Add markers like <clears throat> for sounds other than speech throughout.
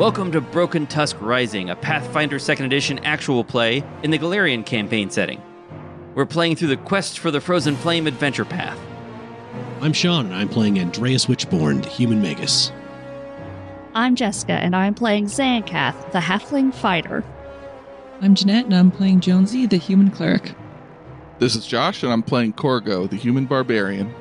Welcome to Broken Tusk Rising, a Pathfinder 2nd Edition actual play in the Golarion campaign setting. We're playing through the Quest for the Frozen Flame adventure path. I'm Sean, and I'm playing Andreas Witchborn, the human magus. I'm Jessica, and I'm playing Zancath, the halfling fighter. I'm Jeanette, and I'm playing Jonesy, the human cleric. This is Josh, and I'm playing Corgo, the human barbarian.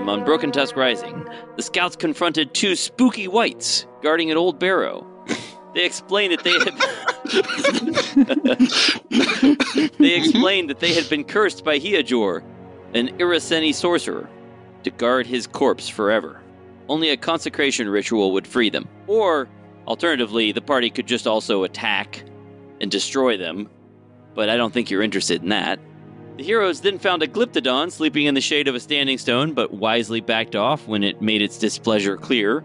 Time on Broken Tusk Rising, the scouts confronted two spooky wights guarding an old barrow. <laughs> They explained that they had <laughs> They explained that they had been cursed by Hiajor, an Iraseni sorcerer, to guard his corpse forever. Only a consecration ritual would free them. Or, alternatively, the party could just also attack and destroy them. But I don't think you're interested in that. The heroes then found a Glyptodon sleeping in the shade of a standing stone, but wisely backed off when it made its displeasure clear.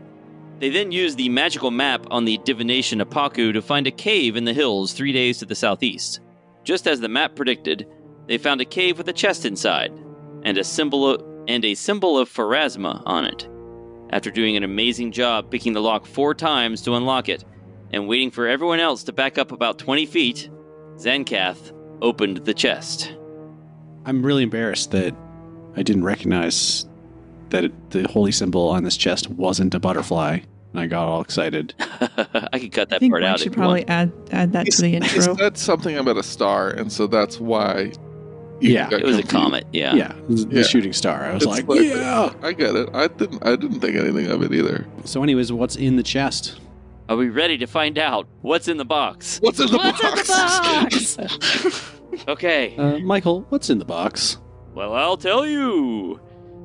They then used the magical map on the divination Apaku to find a cave in the hills three days to the southeast. Just as the map predicted, they found a cave with a chest inside, and a symbol of, and a symbol of Pharasma on it. After doing an amazing job picking the lock four times to unlock it, and waiting for everyone else to back up about 20 feet, Zancath opened the chest. I'm really embarrassed that I didn't recognize that it, the holy symbol on this chest wasn't a butterfly, and I got all excited. <laughs> I could cut I that think part Mike out should if you want. probably add add that to the He intro. said something about a star, and so that's why. Yeah. It was a comet. yeah. Yeah, the Yeah. shooting star. I was It's like, like- yeah. I get it. I didn't. I didn't think anything of it either. So, anyways, what's in the chest? Are we ready to find out what's in the box? What's in the What's in the box? <laughs> <laughs> Okay. Uh, Michael, what's in the box? Well, I'll tell you.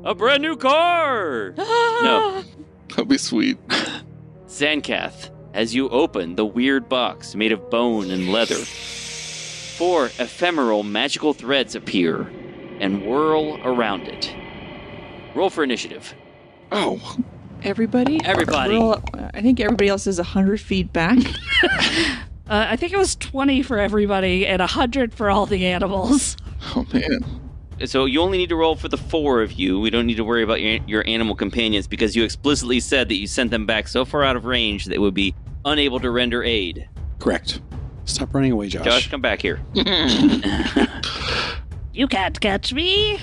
A brand new car. <gasps> No. That'd be sweet. <laughs> Zancath, as you open the weird box made of bone and leather, four ephemeral magical threads appear and whirl around it. Roll for initiative. Oh, Everybody? Everybody. We're I think everybody else is 100 feet back. <laughs> Uh, I think it was 20 for everybody and 100 for all the animals. <laughs> oh man. So you only need to roll for the four of you. We don't need to worry about your, your animal companions because you explicitly said that you sent them back so far out of range that they would be unable to render aid. Correct. Stop running away, Josh. Josh, come back here. <laughs> You can't catch me.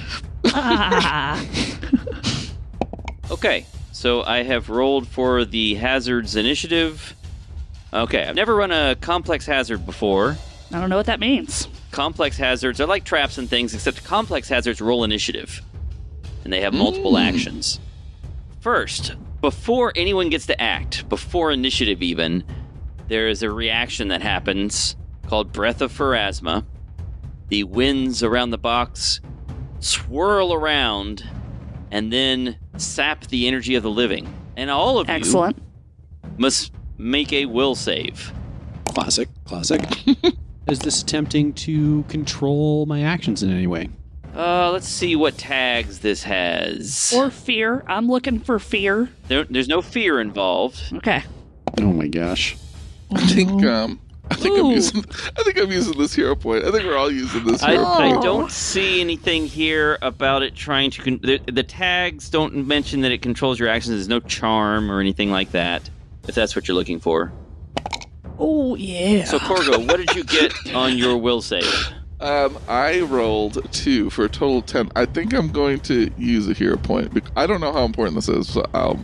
Ah. <laughs> Okay, so I have rolled for the hazards initiative. Okay, I've never run a complex hazard before. I don't know what that means. Complex hazards are like traps and things, except complex hazards roll initiative. And they have hmm. multiple actions. First, before anyone gets to act, before initiative even, there is a reaction that happens called Breath of Pharasma. The winds around the box swirl around and then sap the energy of the living. And all of you Excellent. must make a will save. Classic. Classic. <laughs> Is this attempting to control my actions in any way? Uh, let's see what tags this has. Or fear. I'm looking for fear. There, there's no fear involved. Okay. Oh my gosh. I think. Um. I think I'm using. I think I'm using this hero point. I think we're all using this I, hero I point. don't see anything here about it trying to. Con- the, the tags don't mention that it controls your actions. There's no charm or anything like that. If that's what you're looking for. Oh, yeah. So Corgo, what did you get on your will save? Um, I rolled two for a total of ten. I think I'm going to use a hero point. bec- I don't know how important this is, so I'll,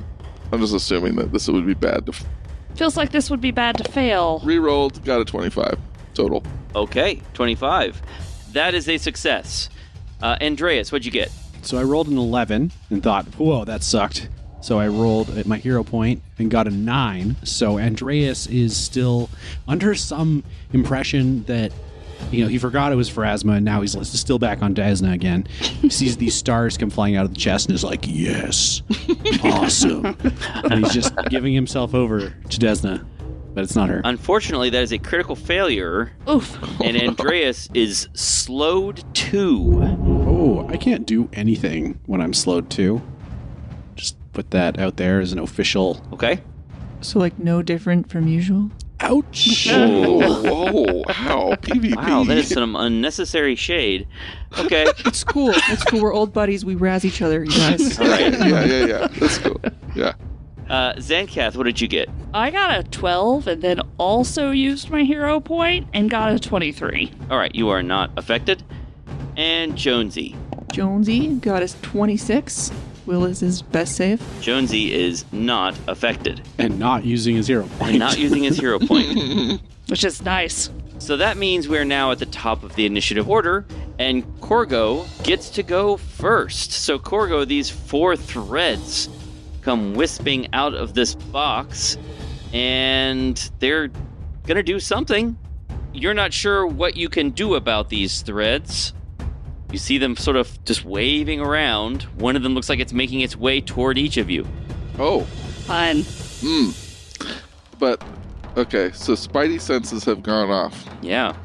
I'm just assuming that this would be bad. To f- Feels like this would be bad to fail. re-rolled, got a 25 total. Okay, 25. That is a success. Uh, Andreas, what'd you get? So I rolled an 11 and thought, whoa, that sucked. So I rolled at my hero point and got a 9. So Andreas is still under some impression that, you know, he forgot it was Pharasma and now he's still back on Desna again. He sees these stars come flying out of the chest and is like, yes, awesome. and he's just giving himself over to Desna, but it's not her. Unfortunately, that is a critical failure, Oof. and Andreas is slowed two. Oh, I can't do anything when I'm slowed too. Just put that out there as an official. Okay? so, like, no different from usual. Ouch. <laughs> Whoa, whoa, wow, PvP. <laughs> Wow, that is some unnecessary shade. Okay. <laughs> It's cool. It's cool. We're old buddies. We razz each other, you guys. All right. yeah, yeah, yeah. That's cool. Yeah. Uh, Zancath, what did you get? I got a 12 and then also used my hero point and got a 23. All right, you are not affected. And Jonesy. Jonesy got his 26. Will is his best save. Jonesy is not affected And not using his hero point. and not using his hero <laughs> point. Which is nice. So that means we're now at the top of the initiative order, and Corgo gets to go first. So, Corgo, these four threads come wisping out of this box, and they're gonna do something. You're not sure what you can do about these threads. You see them sort of just waving around. One of them looks like it's making its way toward each of you. Oh, Fun. hmm. But okay, so Spidey senses have gone off, Yeah.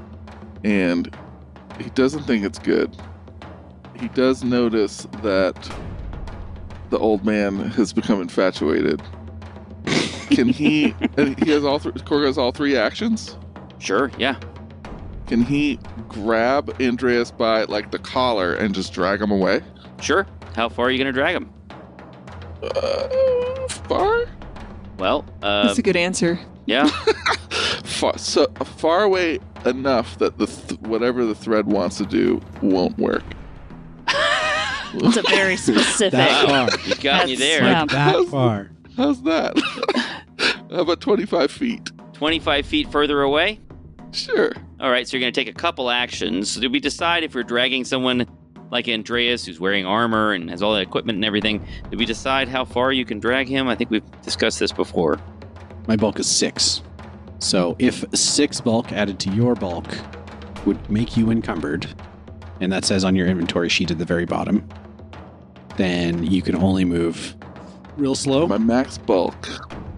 and he doesn't think it's good. He does notice that the old man has become infatuated. Can he? <laughs> and he has all. Th- Korg has all three actions. Sure, yeah. Can he grab Andreas by like the collar and just drag him away? Sure. How far are you gonna drag him? Uh, far, Well, uh, That's a good answer. yeah. <laughs> far, so far away enough that the th- whatever the thread wants to do won't work. <laughs> It's a very <laughs> specific. That far. You got me there. yeah. Like that far. How's that? How about twenty-five feet? 25 feet further away? Sure. All right, so you're going to take a couple actions. So did we decide if we're dragging someone like Andreas, who's wearing armor and has all that equipment and everything, did we decide how far you can drag him? I think we've discussed this before. My bulk is six. So if six bulk added to your bulk would make you encumbered, and that says on your inventory sheet at the very bottom, then you can only move real slow. My max bulk.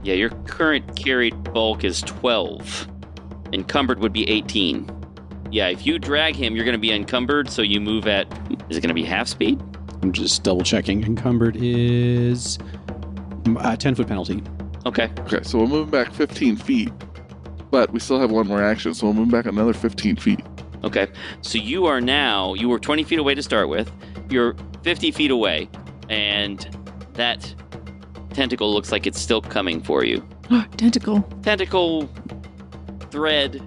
Yeah, your current carried bulk is 12. Encumbered would be 18. Yeah, if you drag him, you're going to be encumbered, so you move at. Is it going to be half speed? I'm just double checking. Encumbered is a 10 foot penalty. Okay. Okay, so we're moving back fifteen feet, but we still have one more action, so we'll move back another fifteen feet. Okay. So you are now, you were 20 feet away to start with. You're 50 feet away, and that tentacle looks like it's still coming for you. <gasps> Tentacle. Tentacle, thread,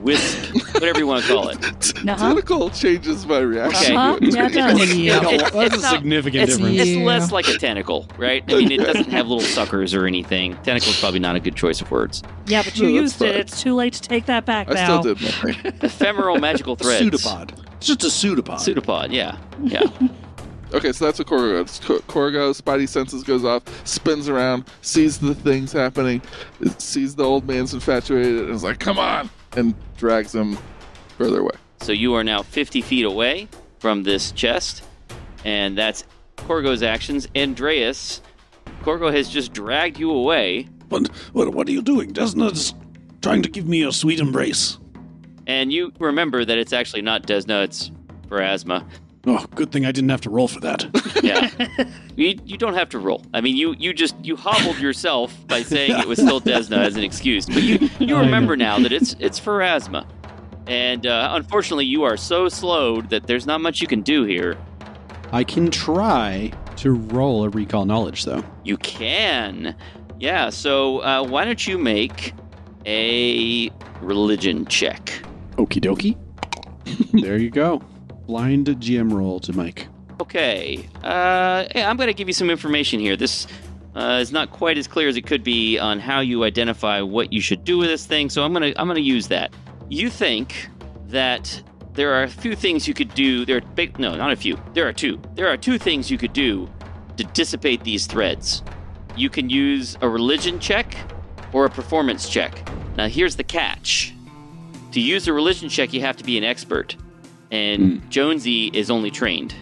wisp, whatever you want to call it. <laughs> Uh-huh. Tentacle changes my reaction. Uh-huh. to it. Yeah, it does. Yeah, It's- <laughs> that's it's a not- significant It's, difference. it's Yeah. less like a tentacle, right? I mean, it doesn't have little suckers or anything. Tentacle's probably not a good choice of words. Yeah, but you No, that's used it. fine. It's too late to take that back I now. still did nothing. Ephemeral magical <laughs> threads. Pseudopod. It's just a pseudopod. Pseudopod, yeah. Yeah. Okay, so that's what Corgo goes. Ko- Corgo, Spidey senses goes off, spins around, sees the things happening, sees the old man's infatuated, and is like, "Come on!" and drags him further away. So you are now 50 feet away from this chest, and that's Corgo's actions. Andreas, Corgo has just dragged you away, What, what, what are you doing? Desna's trying to give me a sweet embrace. and you remember that it's actually not Desna, it's Pharasma. Oh, good thing I didn't have to roll for that. <laughs> Yeah. you, you don't have to roll. I mean, you, you just you hobbled yourself by <laughs> saying it was still Desna as an excuse, but you you remember now that it's it's Pharasma, And uh, unfortunately, you are so slowed that there's not much you can do here. I can try to roll a recall knowledge, though. You can. Yeah, so uh, why don't you make a religion check? Okie dokie. there you go. Blind GM roll to Mike. Okay. Uh, yeah, I'm going to give you some information here. This uh, is not quite as clear as it could be on how you identify what you should do with this thing, so I'm going to I'm going to use that. You think that there are a few things you could do. There are big no, not a few. There are two. There are two things you could do to dissipate these threads. You can use a religion check or a performance check. Now here's the catch. To use a religion check, you have to be an expert. And Jonesy is only trained,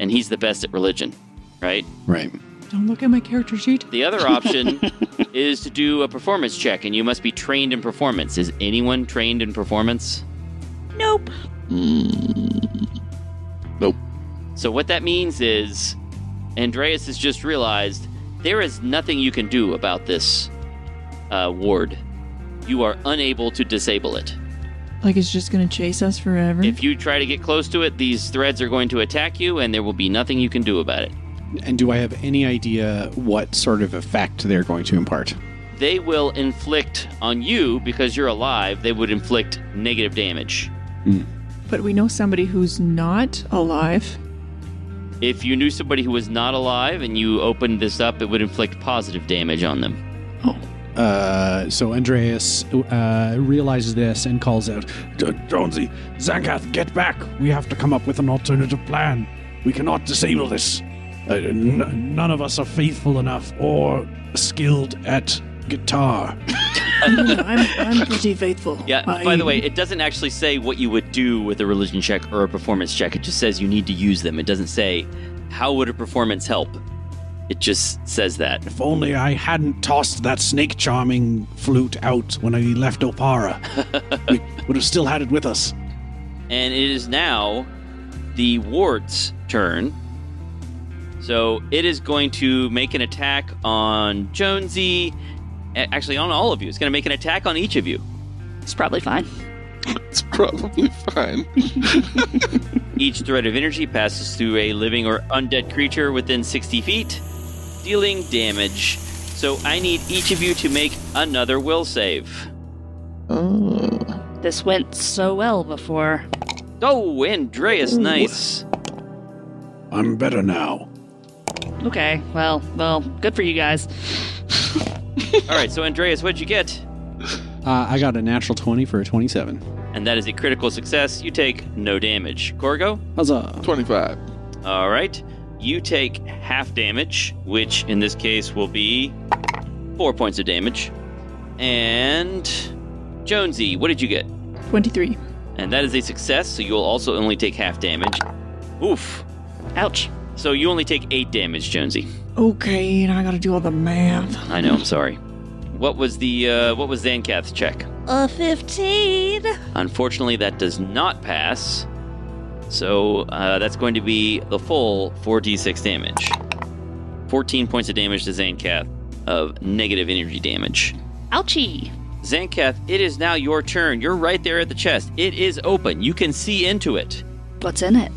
and he's the best at religion, right? Right. Don't look at my character sheet. The other option <laughs> is to do a performance check, and you must be trained in performance. Is anyone trained in performance? Nope. Nope. So, what that means is Andreas has just realized there is nothing you can do about this uh, ward. you are unable to disable it. Like it's just gonna chase us forever. If you try to get close to it, these threads are going to attack you, and there will be nothing you can do about it. And do I have any idea what sort of effect they're going to impart? They will inflict on you because you're alive. They would inflict negative damage. Hmm. but we know somebody who's not alive. If you knew somebody who was not alive and you opened this up, it would inflict positive damage on them. Oh. Uh, so Andreas uh, realizes this and calls out, J- Jonesy, Zancath, get back. We have to come up with an alternative plan. We cannot disable this. Uh, n- none of us are faithful enough or skilled at guitar. <laughs> I'm, I'm pretty faithful. Yeah, by the way, it doesn't actually say what you would do with a religion check or a performance check. It just says you need to use them. It doesn't say how would a performance help. It just says that. If only I hadn't tossed that snake charming flute out when I left Opara. <laughs> we would have still had it with us. And it is now the ward's turn. So it is going to make an attack on Jonesy. Actually, on all of you. It's going to make an attack on each of you. It's probably fine. It's probably fine. <laughs> <laughs> Each thread of energy passes through a living or undead creature within 60 feet, dealing damage. So I need each of you to make another will save. Oh. This went so well before. Oh, Andreas, nice. I'm better now. Okay, well, well, good for you guys. <laughs> All right, so Andreas, what'd you get? uh, I got a natural 20 for a 27. And that is a critical success. You take no damage. Corgo? Huzzah. 25. All right. You take half damage, which in this case will be four points of damage. And Jonesy, what did you get? 23. And that is a success, so you'll also only take half damage. Oof. Ouch. So you only take eight damage, Jonesy. Okay, now I gotta do all the math. I know. I'm sorry. What was the uh, what was Zancath's check? A 15. Unfortunately, that does not pass. So uh, that's going to be the full 4d6 damage. 14 points of damage to Zancath of negative energy damage. Ouchie. Zancath, it is now your turn. You're right there at the chest. It is open. You can see into it. What's in it?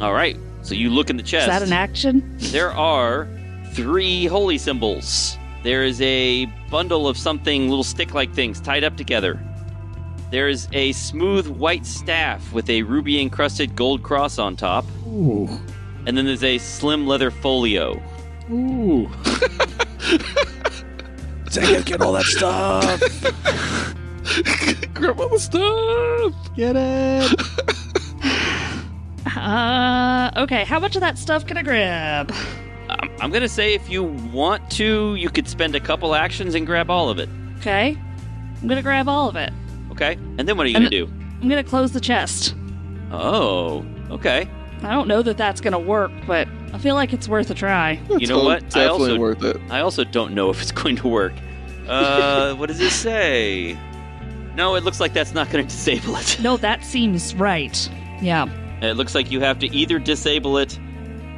All right. So you look in the chest. Is that an action? There are three holy symbols. There is a bundle of something, little stick like things tied up together. There is a smooth white staff with a ruby encrusted gold cross on top. Ooh. And then there's a slim leather folio. Ooh. <laughs> Zancath, get all that stuff. <laughs> Grab all the stuff. Get it. <laughs> Uh, okay, how much of that stuff can I grab? I'm, I'm going to say if you want to, you could spend a couple actions and grab all of it. Okay. I'm gonna grab all of it. Okay? And then what are you going to do? I'm gonna close the chest. Oh, okay. I don't know that that's gonna work, but I feel like it's worth a try. You know It's what? I Definitely also- worth it. I also don't know if it's <laughs> going to work. Uh, what does it say? No, it looks like that's not going <laughs> to disable it. No, that seems right. Yeah. It looks like you have to either disable it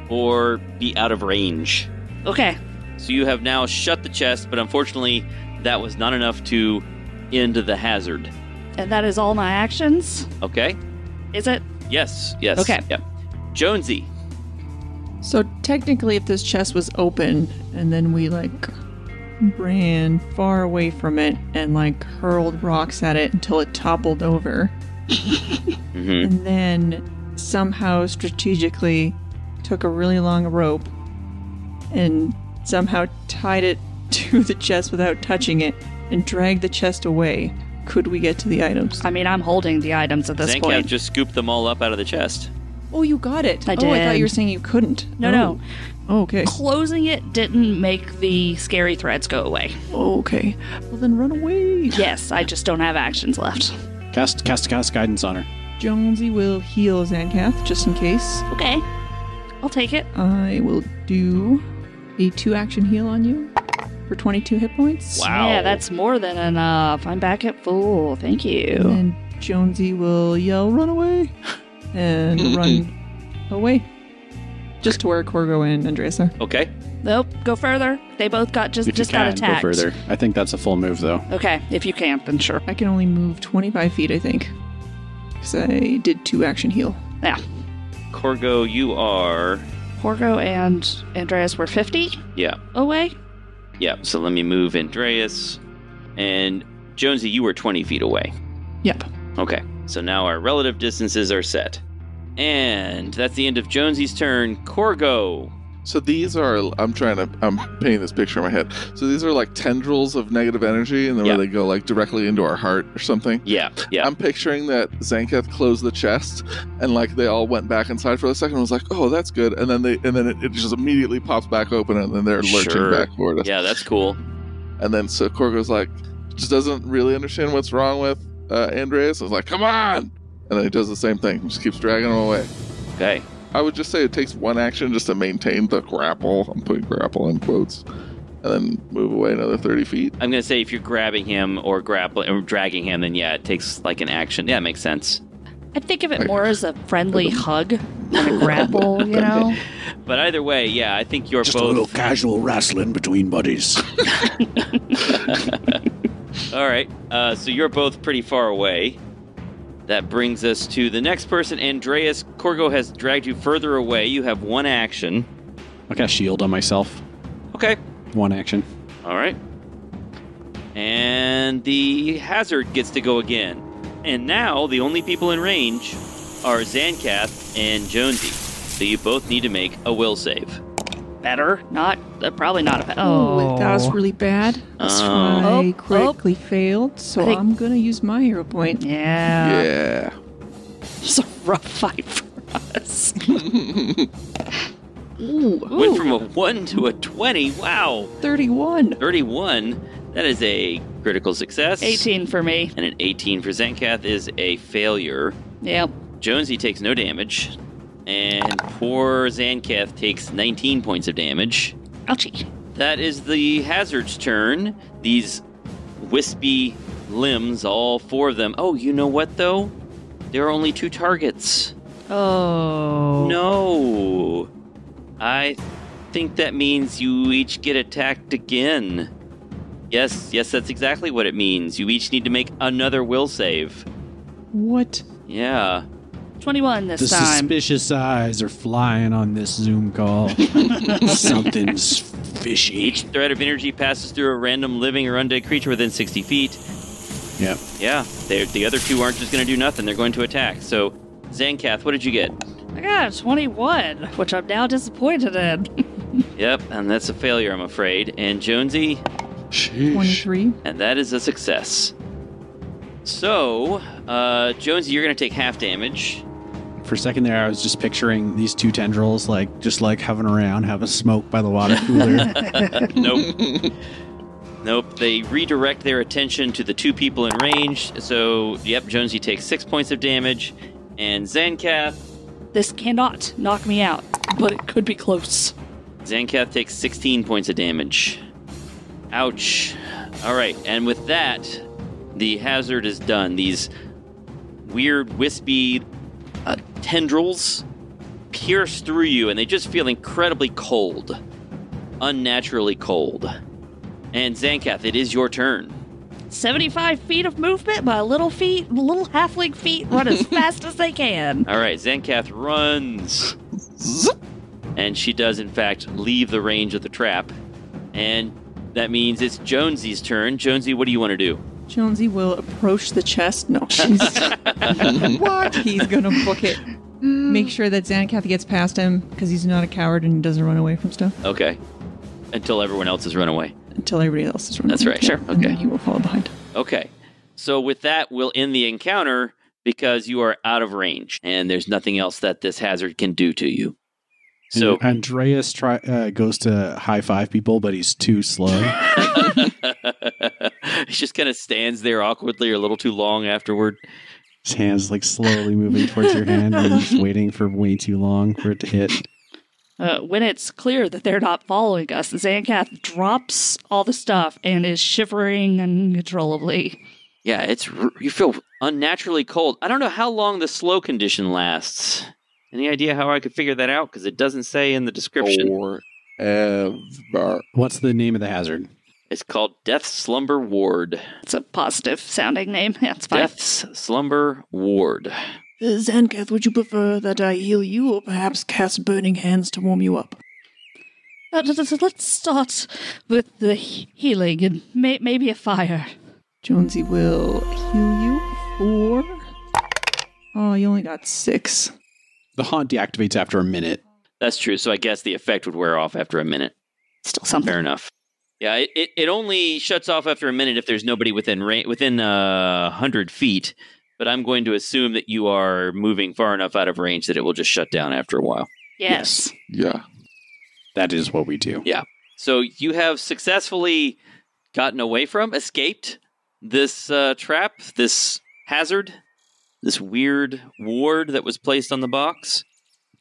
or be out of range. Okay. So you have now shut the chest, but unfortunately, that was not enough to end the hazard. And that is all my actions? Okay? Is it? Yes, yes. Okay. Yep. Jonesy. So technically, if this chest was open and then we like ran far away from it and like hurled rocks at it until it toppled over, hmm and then somehow strategically took a really long rope and somehow tied it <laughs> to the chest without touching it and dragged the chest away, could we get to the items? I mean, I'm holding the items at this Zancath point. just scooped them all up out of the chest. Oh, you got it. I Oh, I thought you were saying you couldn't. No, no. Oh. oh, okay. Closing it didn't make the scary threads go away. Oh, okay. Well, then run away. Yes, I just don't have actions left. Cast, cast, cast guidance on her. Jonesy will heal Zancath just in case. Okay. I'll take it. I will do a two action heal on you for 22 hit points. Wow. Yeah, that's more than enough. I'm back at full. Thank you. And Jonesy will yell, run away, <laughs> and run away. just to where Corgo and Andreas are. Okay. Nope. Go further. They both got just If just you got can, attacked. go further. I think that's a full move, though. Okay, if you can't, then sure. I can only move 25 feet, I think. Because I did two action heal. Yeah. Corgo, you are. Corgo and Andreas were 50 Yeah. away. Yeah. So let me move Andreas. And Jonesy, you were 20 feet away. Yep. Okay. So now our relative distances are set. And that's the end of Jonesy's turn. Corgo. So these are I'm trying to I'm painting this picture in my head. So these are like tendrils of negative energy and then Yeah. where they go like directly into our heart or something. Yeah. Yeah. I'm picturing that Zancath closed the chest and like they all went back inside for a second and was like, Oh, that's good and then they and then it, it just immediately pops back open and then they're lurching Sure. back toward us. yeah, that's cool. And then so Corgo's like just doesn't really understand what's wrong with uh, Andreas. It's like, Come on and then he does the same thing, just keeps dragging him away. Okay. I would just say it takes one action just to maintain the grapple. I'm putting grapple in quotes. And then move away another 30 feet. I'm going to say if you're grabbing him or grappling or dragging him, then yeah, it takes like an action. Yeah, it makes sense. I'd think of it more as a friendly <laughs> hug than a grapple, you <laughs> know? But either way, yeah, I think you're Just a little casual wrestling between buddies. <laughs> All right. Uh, so you're both pretty far away. That brings us to the next person. Andreas Corgo has dragged you further away. You have one action. I got a shield on myself. Okay. One action. All right. And the hazard gets to go again. And now the only people in range are Zancath and Jonesy. So you both need to make a will save. Better. Not, uh, probably not a bad. Oh, that was really bad. That's Oh. why I Oh, critically failed, so I think- I'm gonna use my hero point. Yeah. Yeah. It's a rough fight for us. <laughs> Ooh. Went from a 1 to a 20. Wow. 31. 31. That is a critical success. 18 for me. And an 18 for Zancath is a failure. Yep. Jonesy takes no damage. And poor Zancath takes 19 points of damage. Ouchie. That is the hazard's turn. These wispy limbs, all four of them. Oh, you know what though? There are only two targets. Oh. No. I think that means you each get attacked again. Yes, yes, that's exactly what it means. You each need to make another will save. What? Yeah. 21 this The time. suspicious eyes are flying on this Zoom call. <laughs> Something's fishy. Each thread of energy passes through a random living or undead creature within 60 feet. Yep. Yeah, they're, the other two aren't just going to do nothing. They're going to attack. So, Zancath, what did you get? I got a 21, which I'm now disappointed in. <laughs> Yep, and that's a failure, I'm afraid. And Jonesy, Sheesh. 23. and that is a success. So, uh, Jonesy, you're going to take half damage. For a second there, I was just picturing these two tendrils, like just like hovering around, having smoke by the water cooler. <laughs> nope. Nope. They redirect their attention to the two people in range. So, yep, Jonesy takes six points of damage. And Zancath, This cannot knock me out, but it could be close. Zancath takes 16 points of damage. Ouch. All right, and with that, the hazard is done. These weird, wispy uh, tendrils pierce through you, and they just feel incredibly cold. Unnaturally cold. And Zancath, it is your turn. 75 feet of movement, my little feet, little halfling feet run as <laughs> fast as they can. All right, Zancath runs. And she does, in fact, leave the range of the trap. And that means it's Jonesy's turn. Jonesy, what do you want to do? Jonesy will approach the chest. No, she's. <laughs> what? He's gonna book it. Make sure that Zancath gets past him because he's not a coward and he doesn't run away from stuff Okay. Until everyone else has run away. until everybody else is running. That's right. Sure. And Okay. then he will follow behind. Okay. So with that, we'll end the encounter because you are out of range and there's nothing else that this hazard can do to you. So And Andreas try, uh, goes to high five people, but he's too slow. <laughs> <laughs> <laughs> he just kind of stands there awkwardly or a little too long afterward. His hands like slowly moving towards your hand, and just <laughs> waiting for way too long for it to hit. Uh, when it's clear that they're not following us, Zancath drops all the stuff and is shivering uncontrollably. Yeah, it's you feel unnaturally cold. I don't know how long the slow condition lasts. Any idea how I could figure that out? Because it doesn't say in the description. Forever. What's the name of the hazard? It's called Death's Slumber Ward. It's a positive sounding name. <laughs> That's fine. Death's Slumber Ward. Uh, Zancath, would you prefer that I heal you or perhaps cast Burning Hands to warm you up? Uh, th- th- let's start with the he- healing and may- maybe a fire. Jonesy will heal you for. Oh, you only got six. The haunt deactivates after a minute. That's true. So I guess the effect would wear off after a minute. Still something. Fair enough. Yeah, it, it, it only shuts off after a minute if there's nobody within ra- within uh, hundred feet. But I'm going to assume that you are moving far enough out of range that it will just shut down after a while. Yes. Yeah. That is what we do. Yeah. So you have successfully gotten away from, escaped this uh, trap, this hazard, this weird ward that was placed on the box.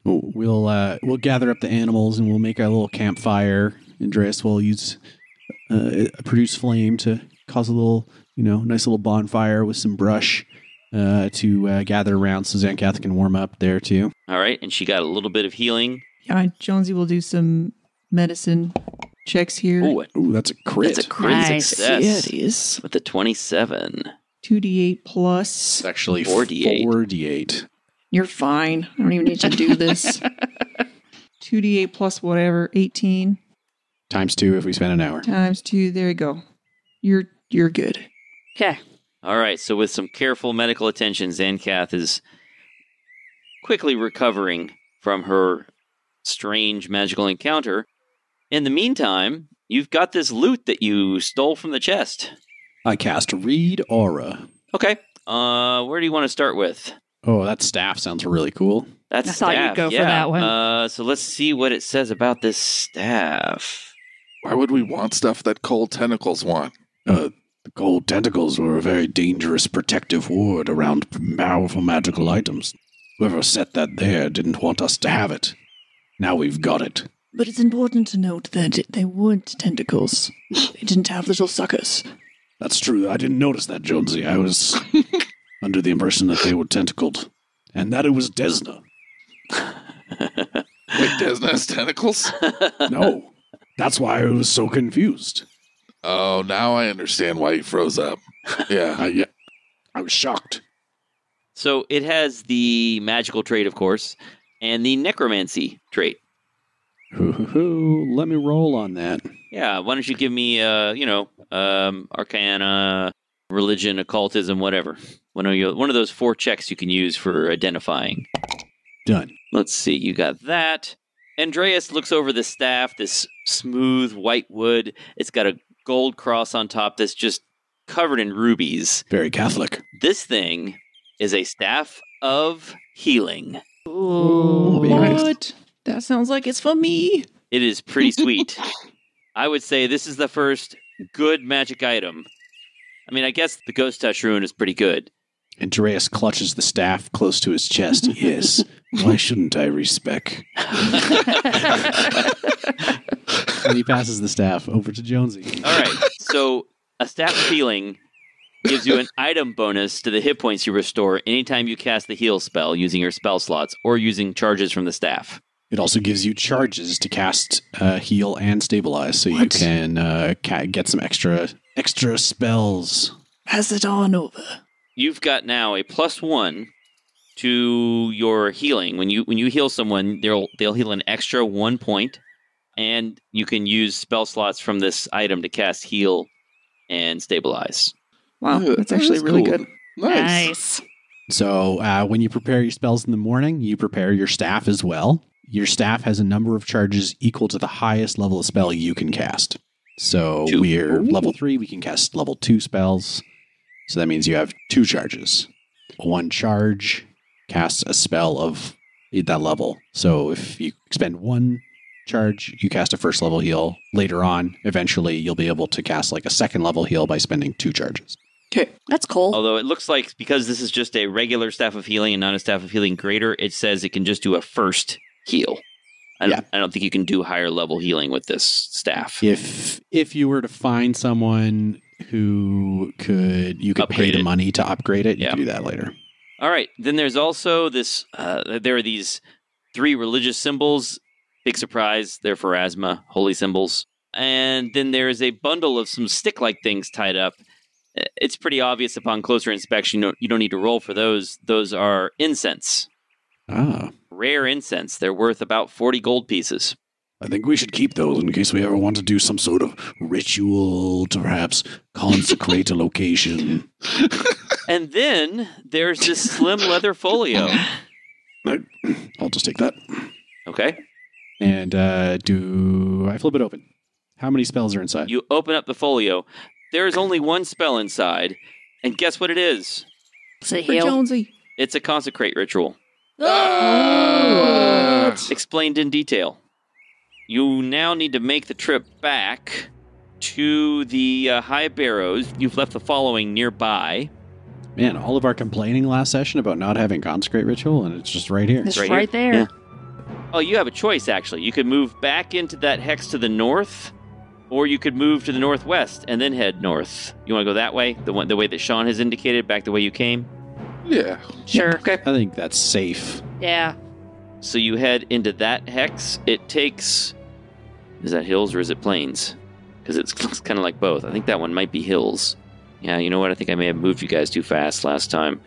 We'll uh, we'll gather up the animals and we'll make a little campfire. Andreas will use uh, produce flame to cause a little, you know, nice little bonfire with some brush uh, to uh, gather around so Zancath can warm up there too. All right, and she got a little bit of healing. Yeah, Jonesy will do some medicine checks here. Ooh, a- Ooh, that's a crit. that's a crit Nice. success Yeah, it is. with a 27. 2d8 plus. It's actually 4d8. 4d8. You're fine. I don't even need to do this. <laughs> 2d8 plus whatever, 18 Times two if we spend an hour. times 2. There you go. You're you're good. Okay. All right, so with some careful medical attention, Zancath is quickly recovering from her strange magical encounter. In the meantime, you've got this loot that you stole from the chest. I cast Read Aura. Okay, uh, where do you want to start with? Oh, that staff sounds really cool. That's I thought you'd staff, go for that one. Uh, so let's see what it says about this staff. Why would we want stuff that cold tentacles want? Uh, the cold tentacles were a very dangerous protective ward around powerful magical items. Whoever set that there didn't want us to have it. Now we've got it. But it's important to note that they weren't tentacles. They didn't have little suckers. That's true. I didn't notice that, Jonesy. I was <laughs> under the impression that they were tentacled. And that it was Desna. Wait, Desna has tentacles? No. That's why I was so confused. Oh, now I understand why he froze up. Yeah. I, <laughs> yeah, I was shocked. So it has the magical trait, of course, and the necromancy trait. Let me roll on that. Yeah, why don't you give me, uh, you know, um, arcana, religion, occultism, whatever. One of you, one of those four checks you can use for identifying. Done. Let's see, you got that. Andreas looks over the staff, this smooth white wood. It's got a gold cross on top that's just covered in rubies. Very Catholic. This thing is a staff of healing. Ooh. nice. What? That sounds like it's for me. It is pretty <laughs> sweet. I would say this is the first good magic item. I mean, I guess the ghost touch rune is pretty good. Andreas clutches the staff close to his chest. <laughs> Yes. Why shouldn't I respect? and he passes the staff over to Jonesy. All right. So a staff of healing gives you an item bonus to the hit points you restore anytime you cast the heal spell using your spell slots or using charges from the staff. It also gives you charges to cast uh, heal and stabilize, so you What? can uh, ca- get some extra extra spells. Pass it on over. You've got now a plus one to your healing. When you when you heal someone, they'll they'll heal an extra one point, and you can use spell slots from this item to cast heal and stabilize. Wow, Yeah, that's that actually is really cool. good. Nice. Nice. So uh, when you prepare your spells in the morning, you prepare your staff as well. Your staff has a number of charges equal to the highest level of spell you can cast. So Two. we're level three, we can cast level two spells. So that means you have two charges. One charge casts a spell of that level. So if you spend one charge, you cast a first level heal. Later on, eventually, you'll be able to cast like a second level heal by spending two charges. Okay. That's cool. Although it looks like because this is just a regular staff of healing and not a staff of healing greater, it says it can just do a first heal. I don't, Yeah. I don't think you can do higher level healing with this staff. if if you were to find someone who could you could Upgrade pay the it. money to upgrade it, you Yeah. could do that later. All right. Then there's also this. Uh, there are these three religious symbols. Big surprise. They're Pharasma, holy symbols. And then there's a bundle of some stick-like things tied up. Uh, It's pretty obvious upon closer inspection. You don't, you don't need to roll for those. Those are incense, Ah, rare incense. They're worth about forty gold pieces. I think we should keep those in case we ever want to do some sort of ritual to perhaps consecrate a location. <laughs> And then there's this slim leather folio. I'll just take that. Okay. And uh, do I flip it open? How many spells are inside? You open up the folio. There is only one spell inside, and guess what it is? Say For heal. Jonesy. It's a consecrate ritual. <gasps> Oh, Explained in detail. You now need to make the trip back to the uh, High Barrows. You've left the following nearby. Man, all of our complaining last session about not having consecrate ritual, and it's just right here. It's right right, here. there. Yeah. Oh, you have a choice, actually. You could move back into that hex to the north, or you could move to the northwest and then head north. You want to go that way? The one, the way that Sean has indicated, back the way you came? Yeah. Sure. Okay. I think that's safe. Yeah. So you head into that hex. It takes. Is that hills or is it plains? Because it's, it's kind of like both. I think that one might be hills. Yeah, you know what? I think I may have moved you guys too fast last time.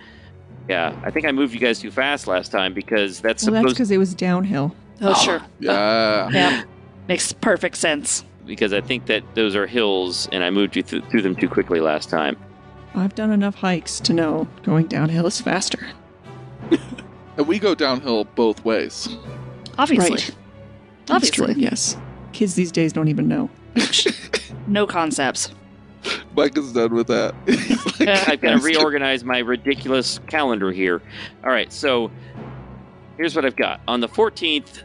Yeah, I think I moved you guys too fast last time because that's Well, that's because it was downhill. Oh, ah. sure. <laughs> Yeah. <laughs> Yeah. Makes perfect sense. because I think that those are hills and I moved you th- through them too quickly last time. I've done enough hikes to know going downhill is faster. <laughs> And we go downhill both ways. Obviously. Right. That's true, Obviously. yes. Kids these days don't even know. <laughs> No concepts. Mike is done with that. <laughs> Like, I've got to reorganize my ridiculous calendar here. All right, so here's what I've got. On the 14th,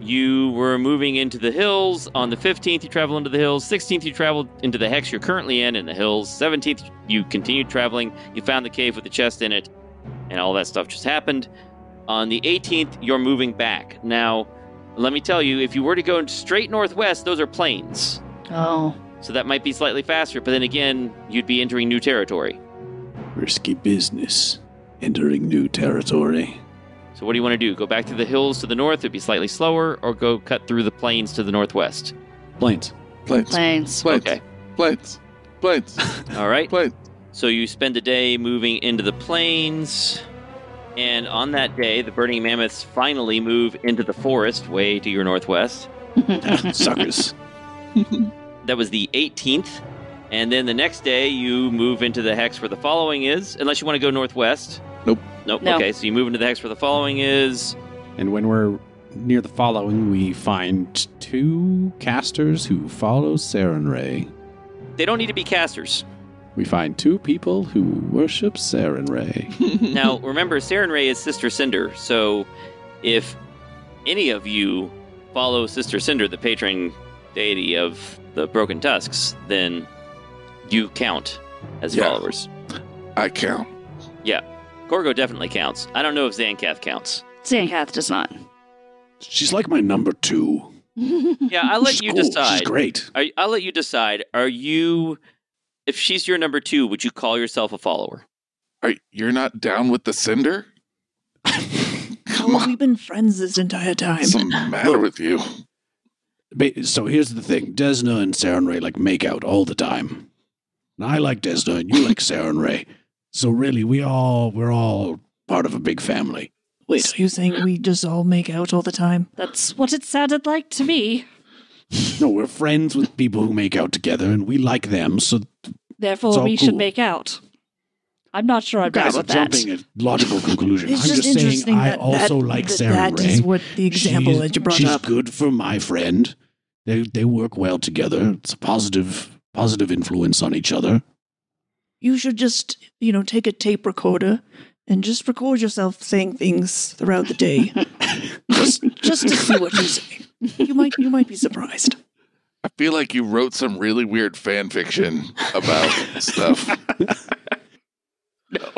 you were moving into the hills. On the 15th, you travel into the hills. 16th, you traveled into the hex you're currently in in the hills. 17th, you continued traveling. You found the cave with the chest in it, and all that stuff just happened. On the 18th, you're moving back. Now, let me tell you, if you were to go straight northwest, those are plains. Oh. So that might be slightly faster, but then again, you'd be entering new territory. Risky business. Entering new territory. So what do you want to do? Go back to the hills to the north, it'd be slightly slower, or go cut through the plains to the northwest? Planes. planes. Planes. Planes. Okay. Planes. Planes. <laughs> All right. Planes. So you spend the day moving into the plains, and on that day, the burning mammoths finally move into the forest way to your northwest. <laughs> Suckers. <laughs> That was the 18th. And then the next day, you move into the hex where the following is, unless you want to go northwest. Nope. Nope. No. Okay, so you move into the hex where the following is. And when we're near the following, we find two casters who follow Sarenrae. They don't need to be casters. We find two people who worship Sarenrae. <laughs> now, remember, Sarenrae is Sister Cinder, so if any of you follow Sister Cinder, the patron deity of the Broken Tusks, then you count as Yeah. followers. I count. Yeah. Gorgo definitely counts. I don't know if Zancath counts. Zancath does not. She's like my number two. <laughs> Yeah, I'll let She's you cool. decide. She's great. Are, I'll let you decide. Are you, if she's your number two, would you call yourself a follower? Are, you're not down with the cinder? <laughs> Come Oh, on. we've been friends this entire time. What's the matter with you? So here's the thing Desna and Sarenrae like make out all the time. And I like Desna and you like Sarenrae. So really, we all, we're all part of a big family. Wait, are you saying we just all make out all the time? That's what it sounded like to me. No, we're friends with people who make out together and we like them. So Therefore, It's all we should make out. I'm not sure I'm you guys down are with that. jumping at logical conclusions. It's I'm just, just, saying interesting I that also that, like that, Saren that Ray. is what the example she's, that you brought up. she's up. good for my friend. They they work well together. It's a positive positive influence on each other. You should just, you know, take a tape recorder and just record yourself saying things throughout the day. <laughs> just just to see what you say. You might you might be surprised. I feel like you wrote some really weird fan fiction about <laughs> stuff.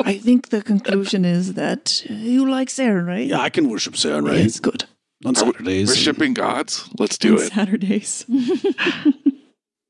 I think the conclusion is that you like Sarah, right? Yeah, I can worship Saren right? It's good. on Saturdays. We're shipping gods. Let's do On it. Saturdays. <laughs>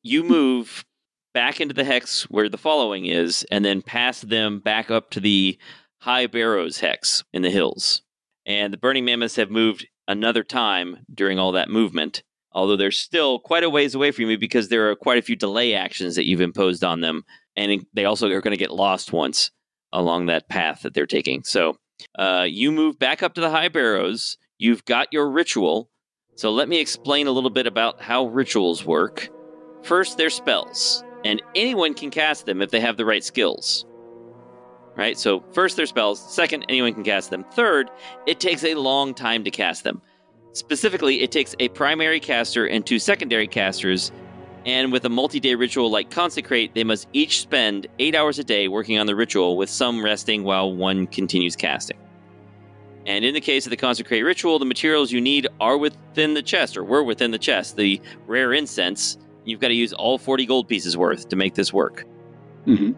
You move back into the hex where the following is, and then pass them back up to the High Barrows Hex in the hills. And the Burning Mammoths have moved another time during all that movement, although they're still quite a ways away from you because there are quite a few delay actions that you've imposed on them. And they also are going to get lost once along that path that they're taking. So uh, you move back up to the High Barrows. You've got your ritual. So let me explain a little bit about how rituals work. First, they're spells, and anyone can cast them if they have the right skills. Right? So, first, they're spells. Second, anyone can cast them. Third, it takes a long time to cast them. Specifically, it takes a primary caster and two secondary casters. And with a multi day ritual like Consecrate, they must each spend eight hours a day working on the ritual, with some resting while one continues casting. And in the case of the Consecrate ritual, the materials you need are within the chest, or were within the chest. The rare incense, you've got to use all 40 gold pieces worth to make this work. hmm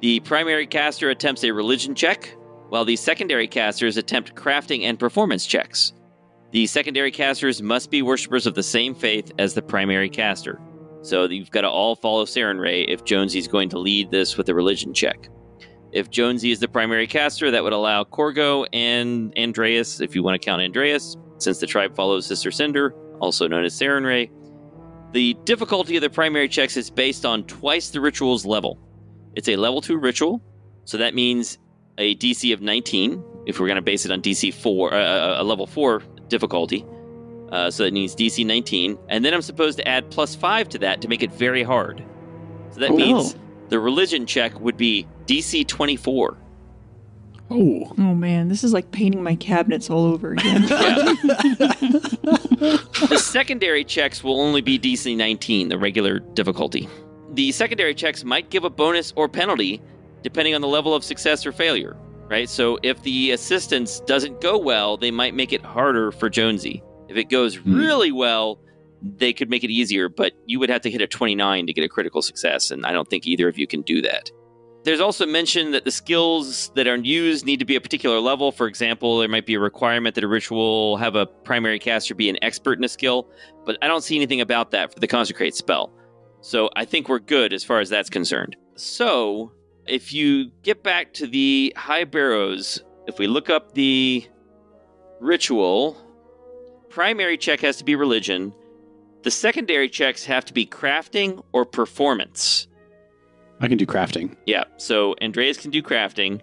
The primary caster attempts a religion check, while the secondary casters attempt crafting and performance checks. The secondary casters must be worshippers of the same faith as the primary caster. So you've got to all follow Sarenrae if Jonesy's going to lead this with a religion check. If Jonesy is the primary caster, that would allow Corgo and Andreas, if you want to count Andreas, since the tribe follows Sister Cinder, also known as Sarenrae. The difficulty of the primary checks is based on twice the ritual's level. It's a level 2 ritual, so that means a DC of 19, if we're going to base it on DC 4, uh, a level 4 difficulty. Uh, so that means DC 19. And then I'm supposed to add plus 5 to that to make it very hard. So that Oh. means the religion check would be DC 24. Oh, Oh man, this is like painting my cabinets all over again. <laughs> <laughs> The secondary checks will only be DC 19, the regular difficulty. The secondary checks might give a bonus or penalty depending on the level of success or failure, right? So if the assistance doesn't go well, they might make it harder for Jonesy. If it goes hmm. really well, they could make it easier, but you would have to hit a 29 to get a critical success, and I don't think either of you can do that. There's also mention that the skills that are used need to be a particular level. For example, there might be a requirement that a ritual have a primary caster be an expert in a skill, but I don't see anything about that for the consecrate spell. So I think we're good as far as that's concerned. So if you get back to the high barrows, if we look up the ritual, primary check has to be religion. The secondary checks have to be crafting or performance. I can do crafting. Yeah, so Andreas can do crafting.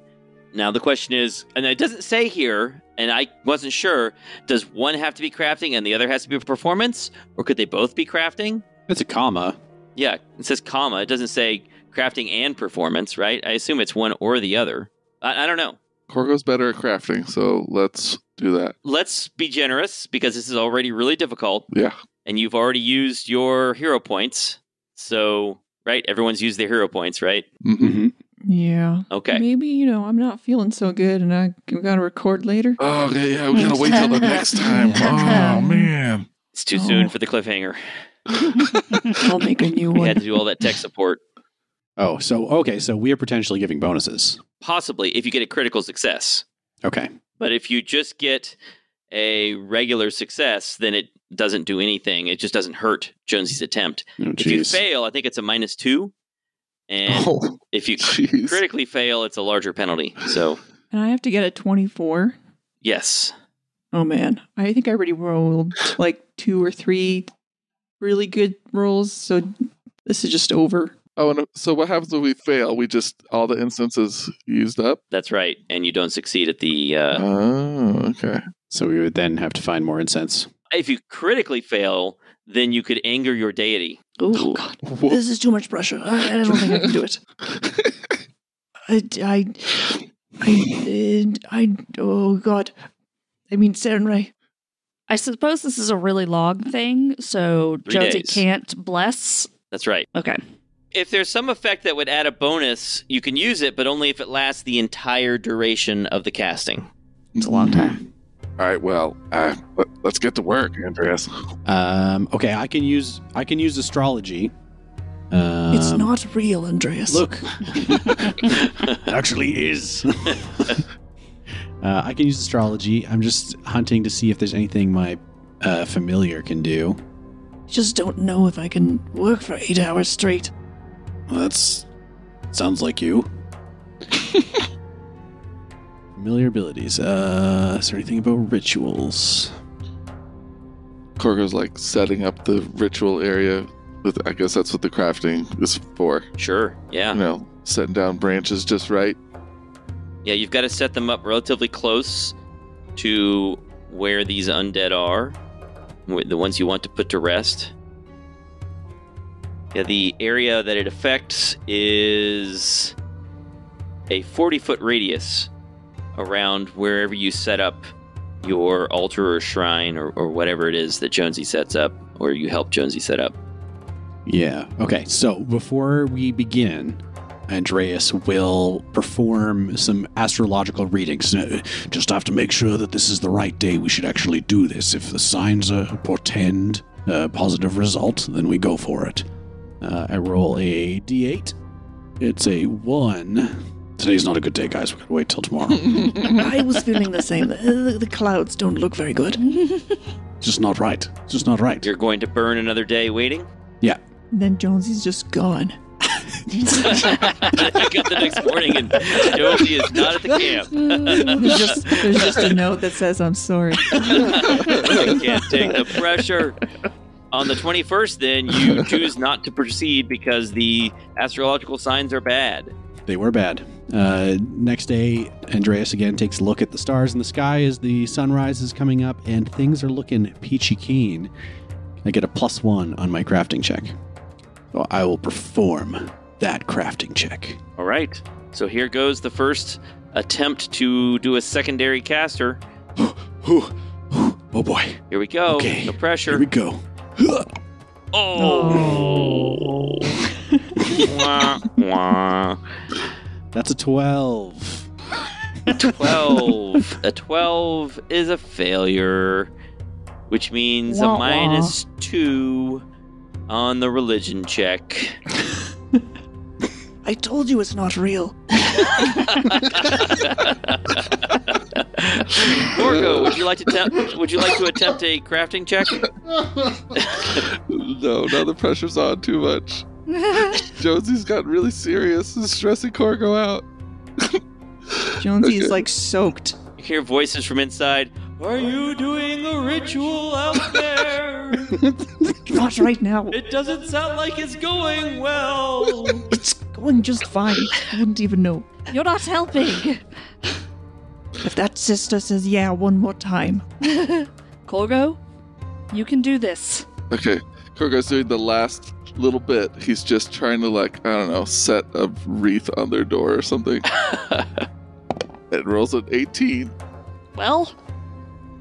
Now the question is, and it doesn't say here, and I wasn't sure, does one have to be crafting and the other has to be performance? Or could they both be crafting? It's a comma. Yeah, it says comma. It doesn't say crafting and performance, right? I assume it's one or the other. I, I don't know. Corgo's better at crafting, so let's do that. Let's be generous because this is already really difficult, Yeah. and you've already used your hero points. So, right, everyone's used their hero points, right? hmm hmm yeah. Okay. Maybe, you know, I'm not feeling so good and I we gotta record later. Oh, okay, yeah, we gotta wait till the next time. Oh, man. It's too soon Oh. for the cliffhanger. <laughs> I'll make a new We one. had to do all that tech support. Oh, so okay, so we are potentially giving bonuses. Possibly if you get a critical success. Okay. But if you just get a regular success, then it doesn't do anything. It just doesn't hurt Jonesy's attempt. Oh, If you fail, I think it's a minus two. And Oh, if you jeez. critically fail, it's a larger penalty. So, And I have to get a 24. yes. Oh man, I think I already rolled like two or three really good rolls, so this is just over. Oh, and so what happens if we fail? We just, all the instances used up? That's right. And you don't succeed at the. Uh, Oh, okay. So we would then have to find more incense. if you critically fail, then you could anger your deity. Oh God. Whoa. This is too much pressure. I, I don't think I can do it. <laughs> I, I, I, I, oh God. I mean, Sarenrae. I suppose this is a really long thing, so Three Jonesy days. can't bless. That's right. Okay. If there's some effect that would add a bonus, you can use it, but only if it lasts the entire duration of the casting. It's a long time. All right, well, uh, let, let's get to work, Andreas. Um, okay, I can use I can use astrology. Um, it's not real, Andreas. Look, <laughs> actually is. uh, I can use astrology. I'm just hunting to see if there's anything my uh, familiar can do. just don't know if I can work for eight hours straight. Well, that's sounds like you. <laughs> Familiar abilities. Uh, is there anything about rituals? Corgo's like setting up the ritual area. With, I guess that's what the crafting is for. Sure. Yeah. You know, setting down branches just right. Yeah, you've got to set them up relatively close to where these undead are, the ones you want to put to rest. Yeah, the area that it affects is a 40 foot radius around wherever you set up your altar or shrine or, or whatever it is that Jonesy sets up or you help Jonesy set up. Yeah. Okay. So before we begin, Andreas will perform some astrological readings. Just have to make sure that this is the right day we should actually do this. If the signs uh, portend a positive result, then we go for it. Uh, I roll a d8. It's a one. Today's not a good day, guys. We gotta wait till tomorrow. <laughs> I was feeling the same. The, the clouds don't look very good. <laughs> Just not right. Just not right. You're going to burn another day waiting? Yeah. Then Jonesy's just gone. <laughs> I got the next morning and Jonesy is not at the camp. There's just, there's just a note that says, I'm sorry. I can't take the pressure. On the 21st, then, you <laughs> choose not to proceed because the astrological signs are bad. They were bad. Uh, next day, Andreas again takes a look at the stars in the sky as the sunrise is coming up, and things are looking peachy keen. I get a plus one on my crafting check. So I will perform that crafting check. All right. So here goes the first attempt to do a secondary caster. <gasps> oh boy. Here we go. Okay. No Here pressure. we go. <gasps> Oh. <laughs> wah, wah. That's a 12. 12. a 12 is a failure, which means a Wah, wah. minus 2 on the religion check. <laughs> I told you it's not real. <laughs> Corgo, would you like to tempt, would you like to attempt a crafting check? no, now the pressure's on too much. Jonesy's gotten really serious and stressing Corgo out. Jonesy is Okay. like soaked. You hear voices from inside. Are you doing a ritual out there? <laughs> Not right now. It doesn't sound like it's going well. It's going just fine. I wouldn't even know. You're not helping. If that sister says yeah one more time. <laughs> Corgo, you can do this. Okay, Corgo's doing the last little bit. He's just trying to, like, I don't know, set a wreath on their door or something. <laughs> it rolls an 18, Well,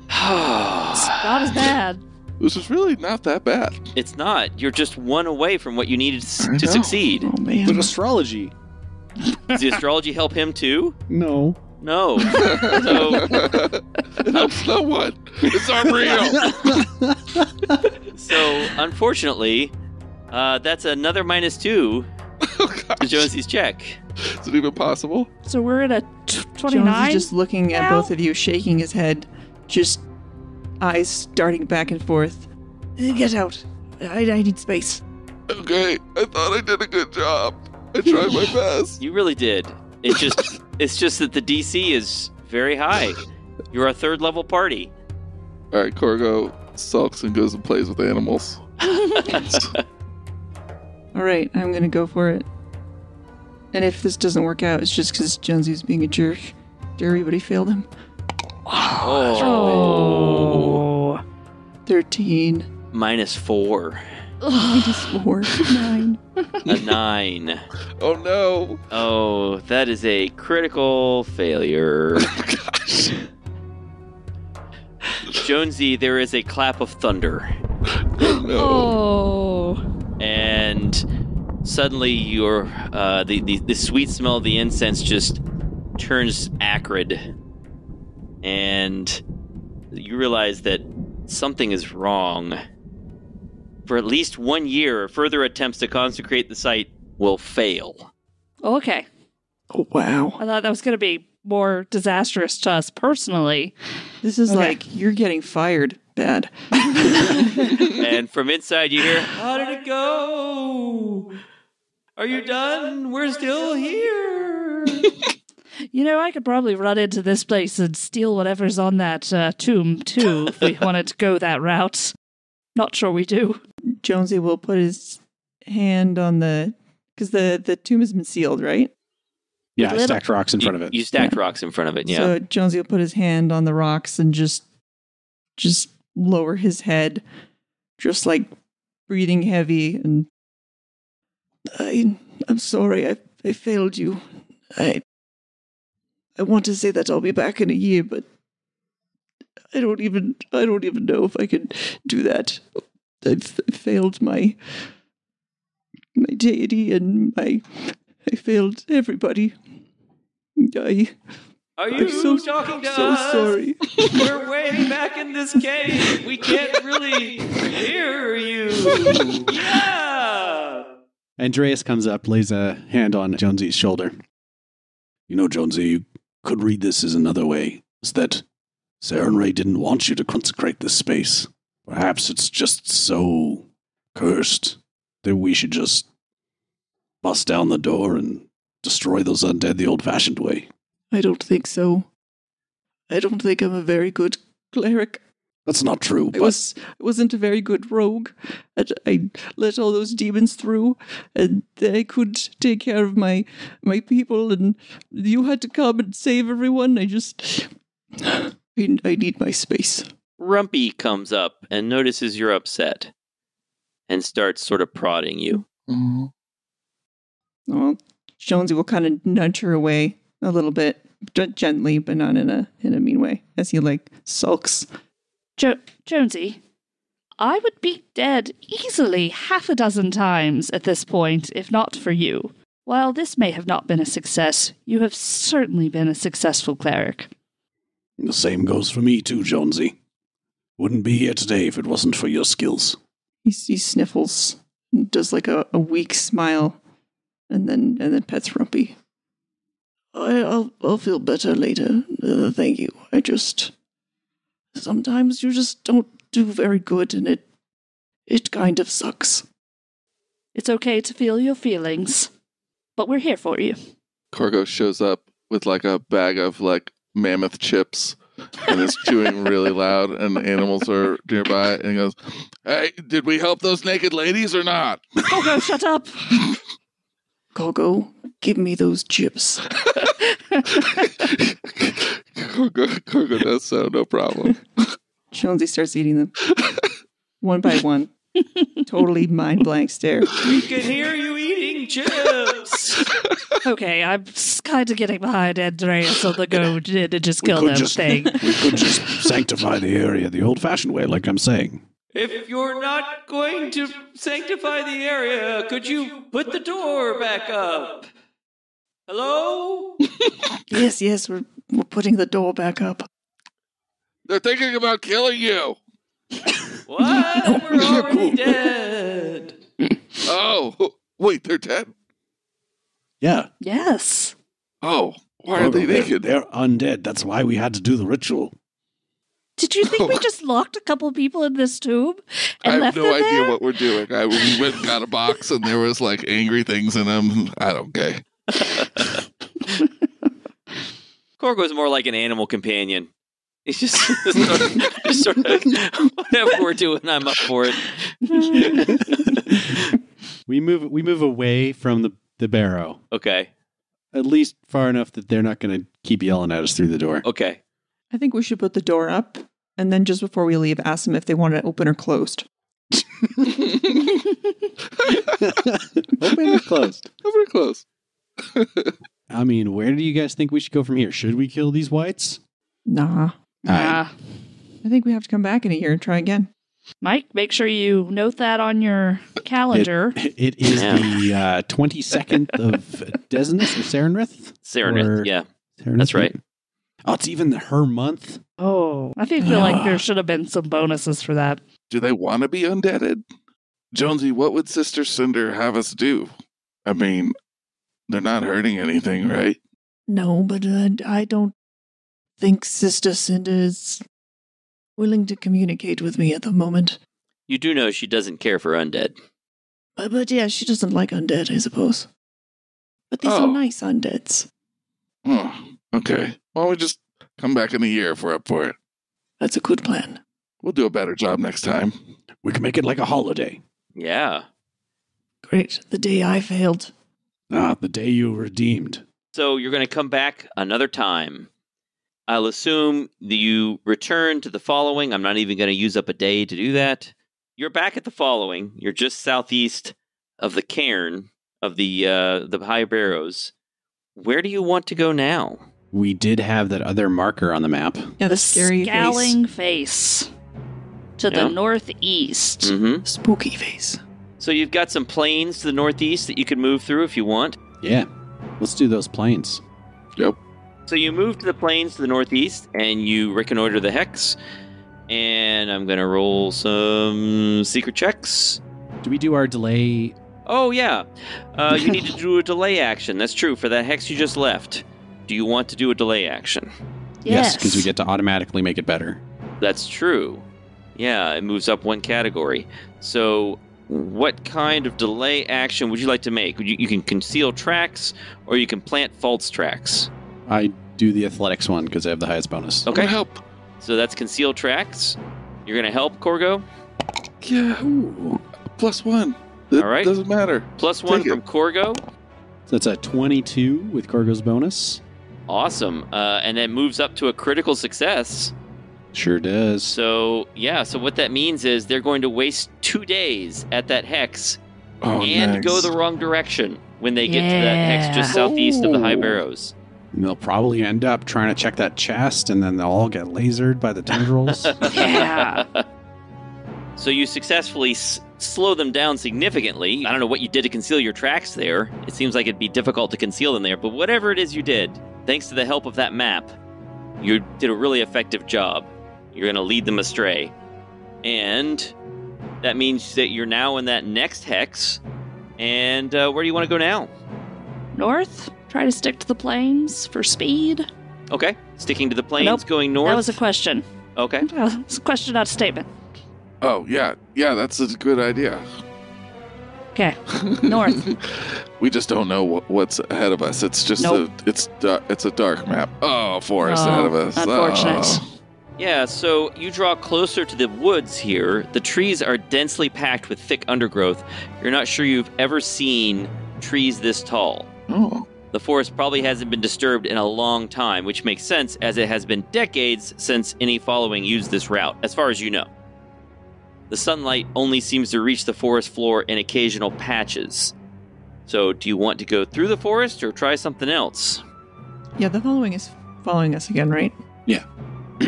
it's not as <sighs> bad. This is really not that bad. it's not. You're just one away from what you needed to, s- I to know. succeed. Oh But man. astrology? Does the astrology help him too? No. No. <laughs> So, it helps no one. It's unreal. so unfortunately, uh, that's another minus two <laughs> oh, to gosh. Jonesy's check. Is it even possible? So we're at a t- Jonesy's 29. just looking at both of you, shaking his head, just eyes darting back and forth. Get out. I, I need space. Okay, I thought I did a good job. I tried my <laughs> best. You really did. It just it's just that the DC is very high. <laughs> You're a third level party. All right, Corgo sulks and goes and plays with animals. <laughs> All right, I'm gonna go for it. And if this doesn't work out, it's just because Jonesy's being a jerk. Did everybody failed him? Oh. oh. 13. Minus four. Minus 4. 9. A nine. Oh no! Oh, that is a critical failure. <laughs> Gosh. Jonesy, there is a clap of thunder. Oh no! Oh. and suddenly your uh, the, the the sweet smell of the incense just turns acrid, and you realize that something is wrong. For at least one year, further attempts to consecrate the site will fail. Okay. Oh wow. I thought that was going to be more disastrous to us personally. This is Okay. like, you're getting fired. Bad. <laughs> and from inside, you hear, "How did it go? Are you done? We're still here." <laughs> You know, I could probably run into this place and steal whatever's on that uh, tomb, too, if we <laughs> wanted to go that route. Not sure we do. Jonesy will put his hand on the because the the tomb has been sealed, right? Yeah, I stacked rocks in You, front of it. you stacked rocks in front of it. Yeah. So Jonesy will put his hand on the rocks and just just lower his head, just like breathing heavy and I I'm sorry, I I failed you. I I want to say that I'll be back in a year, but I don't even I don't even know if I can do that. I've failed my my deity and my I failed everybody. I Are I'm so, talking to so us? sorry. <laughs> We're way back in this cave. We can't really hear you. Yeah. Andreas comes up, lays a hand on Jonesy's shoulder. You know, Jonesy, you could read this as another way. Is that Sarenrae didn't want you to consecrate this space. Perhaps it's just so cursed that we should just bust down the door and destroy those undead the old fashioned way. I don't think so. I don't think I'm a very good cleric. That's not true, I was I wasn't a very good rogue. I, I let all those demons through, and I could take care of my my people. And you had to come and save everyone. I just I, I need my space. Rumpy comes up and notices you're upset and starts sort of prodding you. Mhm. Well, Jonesy will kind of nudge her away a little bit, g- gently, but not in a in a mean way, as he like sulks. Jo- Jonesy, I would be dead easily half a dozen times at this point if not for you. While this may have not been a success, you have certainly been a successful cleric. the same goes for me too, Jonesy. Wouldn't be here today if it wasn't for your skills. He, he sniffles, and does like a, a weak smile, and then and then pets Rumpy. I, I'll I'll feel better later. Uh, thank you. I just sometimes you just don't do very good, and it it kind of sucks. It's okay to feel your feelings, but we're here for you. Corgo shows up with like a bag of like mammoth chips and is chewing really loud, and the animals are nearby. And he goes, "Hey, did we help those naked ladies or not?" Oh, go shut up! Gogo, give me those chips. Corgo, Corgo does so, no problem. Jonesy starts eating them one by one. Totally mind blank stare. We can hear you eating chips. <laughs> Okay, I'm kind of getting behind Andreas on the go to to just kill could them just- thing. <laughs> We could just <laughs> sanctify the area the old fashioned way, like I'm saying. if you're not going to sanctify the area, could you put the door back up? Hello? Yes, yes, we're we're putting the door back up. They're thinking about killing you. What? <laughs> We're already dead. Oh, wait, they're dead. Yeah. Yes. Oh, why are they they're, naked? they're undead. That's why we had to do the ritual. Did you think we <laughs> just locked a couple people in this tomb I and have left no them idea there? what we're doing. I we went and got a box and there was like angry things in them. I don't care. Corgo's <laughs> more like an animal companion. He's just, sort of, just sort of whatever we're doing, I'm up for it. <laughs> We move we move away from the, the barrow, Okay, at least far enough that they're not going to keep yelling at us through the door. okay. I think we should put the door up, and then just before we leave, ask them if they want it open or closed. <laughs> Open or closed? Very closed. <laughs> I mean, where do you guys think we should go from here? Should we kill these wights? Nah, Ah, I think we have to come back in a year and try again. Mike, make sure you note that on your calendar. It is Yeah. the uh, 22nd of Desnus or Serenrith? Sarenith, Or- yeah. Sarenith, That's right. Oh, it's even her month. oh, I think feel like there <sighs> should have been some bonuses for that. Do they want to be undeaded? Jonesy, what would Sister Cinder have us do? I mean, they're not hurting anything, right? No, but uh, I don't think Sister Cinder is willing to communicate with me at the moment. You do know she doesn't care for undead. But, but yeah, she doesn't like undead, I suppose. But these Oh. are nice undeads. Oh, okay. Why don't we just come back in a year if we're up for it? That's a good plan. We'll do a better job next time. We can make it like a holiday. Yeah. Great. The day I failed. Ah, the day you redeemed. So you're going to come back another time. I'll assume that you return to the following. I'm not even going to use up a day to do that. You're back at the following. You're just southeast of the cairn of the uh, the High Barrows. Where do you want to go now? We did have that other marker on the map. Yeah, the scary. Scowling face. To Yeah. the northeast. Mm-hmm. Spooky face. So you've got some plains to the northeast that you can move through if you want. Yeah. Let's do those plains. So you move to the plains to the northeast and you reconnoiter the hex. And I'm going to roll some secret checks. Do we do our delay? Oh, yeah. Uh, you need to do a delay action. That's true for that hex you just left. Do you want to do a delay action? Yes. because we get to automatically make it better. That's true. Yeah, it moves up one category. So, what kind of delay action would you like to make? You, you can conceal tracks or you can plant false tracks. I do the athletics one because I have the highest bonus. Okay. Help. So, that's conceal tracks. You're going to help, Corgo? Yeah. Ooh. Plus one. It All right. Doesn't matter. Plus one Take it. from Corgo. So that's a 22 with Corgo's bonus. Awesome. Uh, and then moves up to a critical success. Sure does. So, yeah, so what that means is they're going to waste two days at that hex Oh, and nice. go the wrong direction when they get to that hex just Yeah. southeast of the High Barrows. And they'll probably end up trying to check that chest, and then they'll all get lasered by the tendrils. <laughs> Yeah. so you successfully s- slow them down significantly. I don't know what you did to conceal your tracks there. It seems like it'd be difficult to conceal them there, but whatever it is you did, thanks to the help of that map, you did a really effective job. You're going to lead them astray. And that means that you're now in that next hex. And uh, where do you want to go now? North? Try to stick to the plains for speed? Okay, sticking to the plains, Nope, going north. That was a question. okay. <laughs> Well, It's a question, not a statement. Oh yeah, yeah. That's a good idea. Okay. <laughs> North. we just don't know what, what's ahead of us. It's just Nope. a it's da- it's a dark map. Oh, forest Oh, ahead of oh, us. unfortunate. Oh. Yeah, so you draw closer to the woods here. The trees are densely packed with thick undergrowth. You're not sure you've ever seen trees this tall. Oh, The forest probably hasn't been disturbed in a long time, which makes sense as it has been decades since any following used this route, as far as you know. The sunlight only seems to reach the forest floor in occasional patches. So, do you want to go through the forest or try something else? Yeah, the following is following us again, right? Yeah. <clears throat>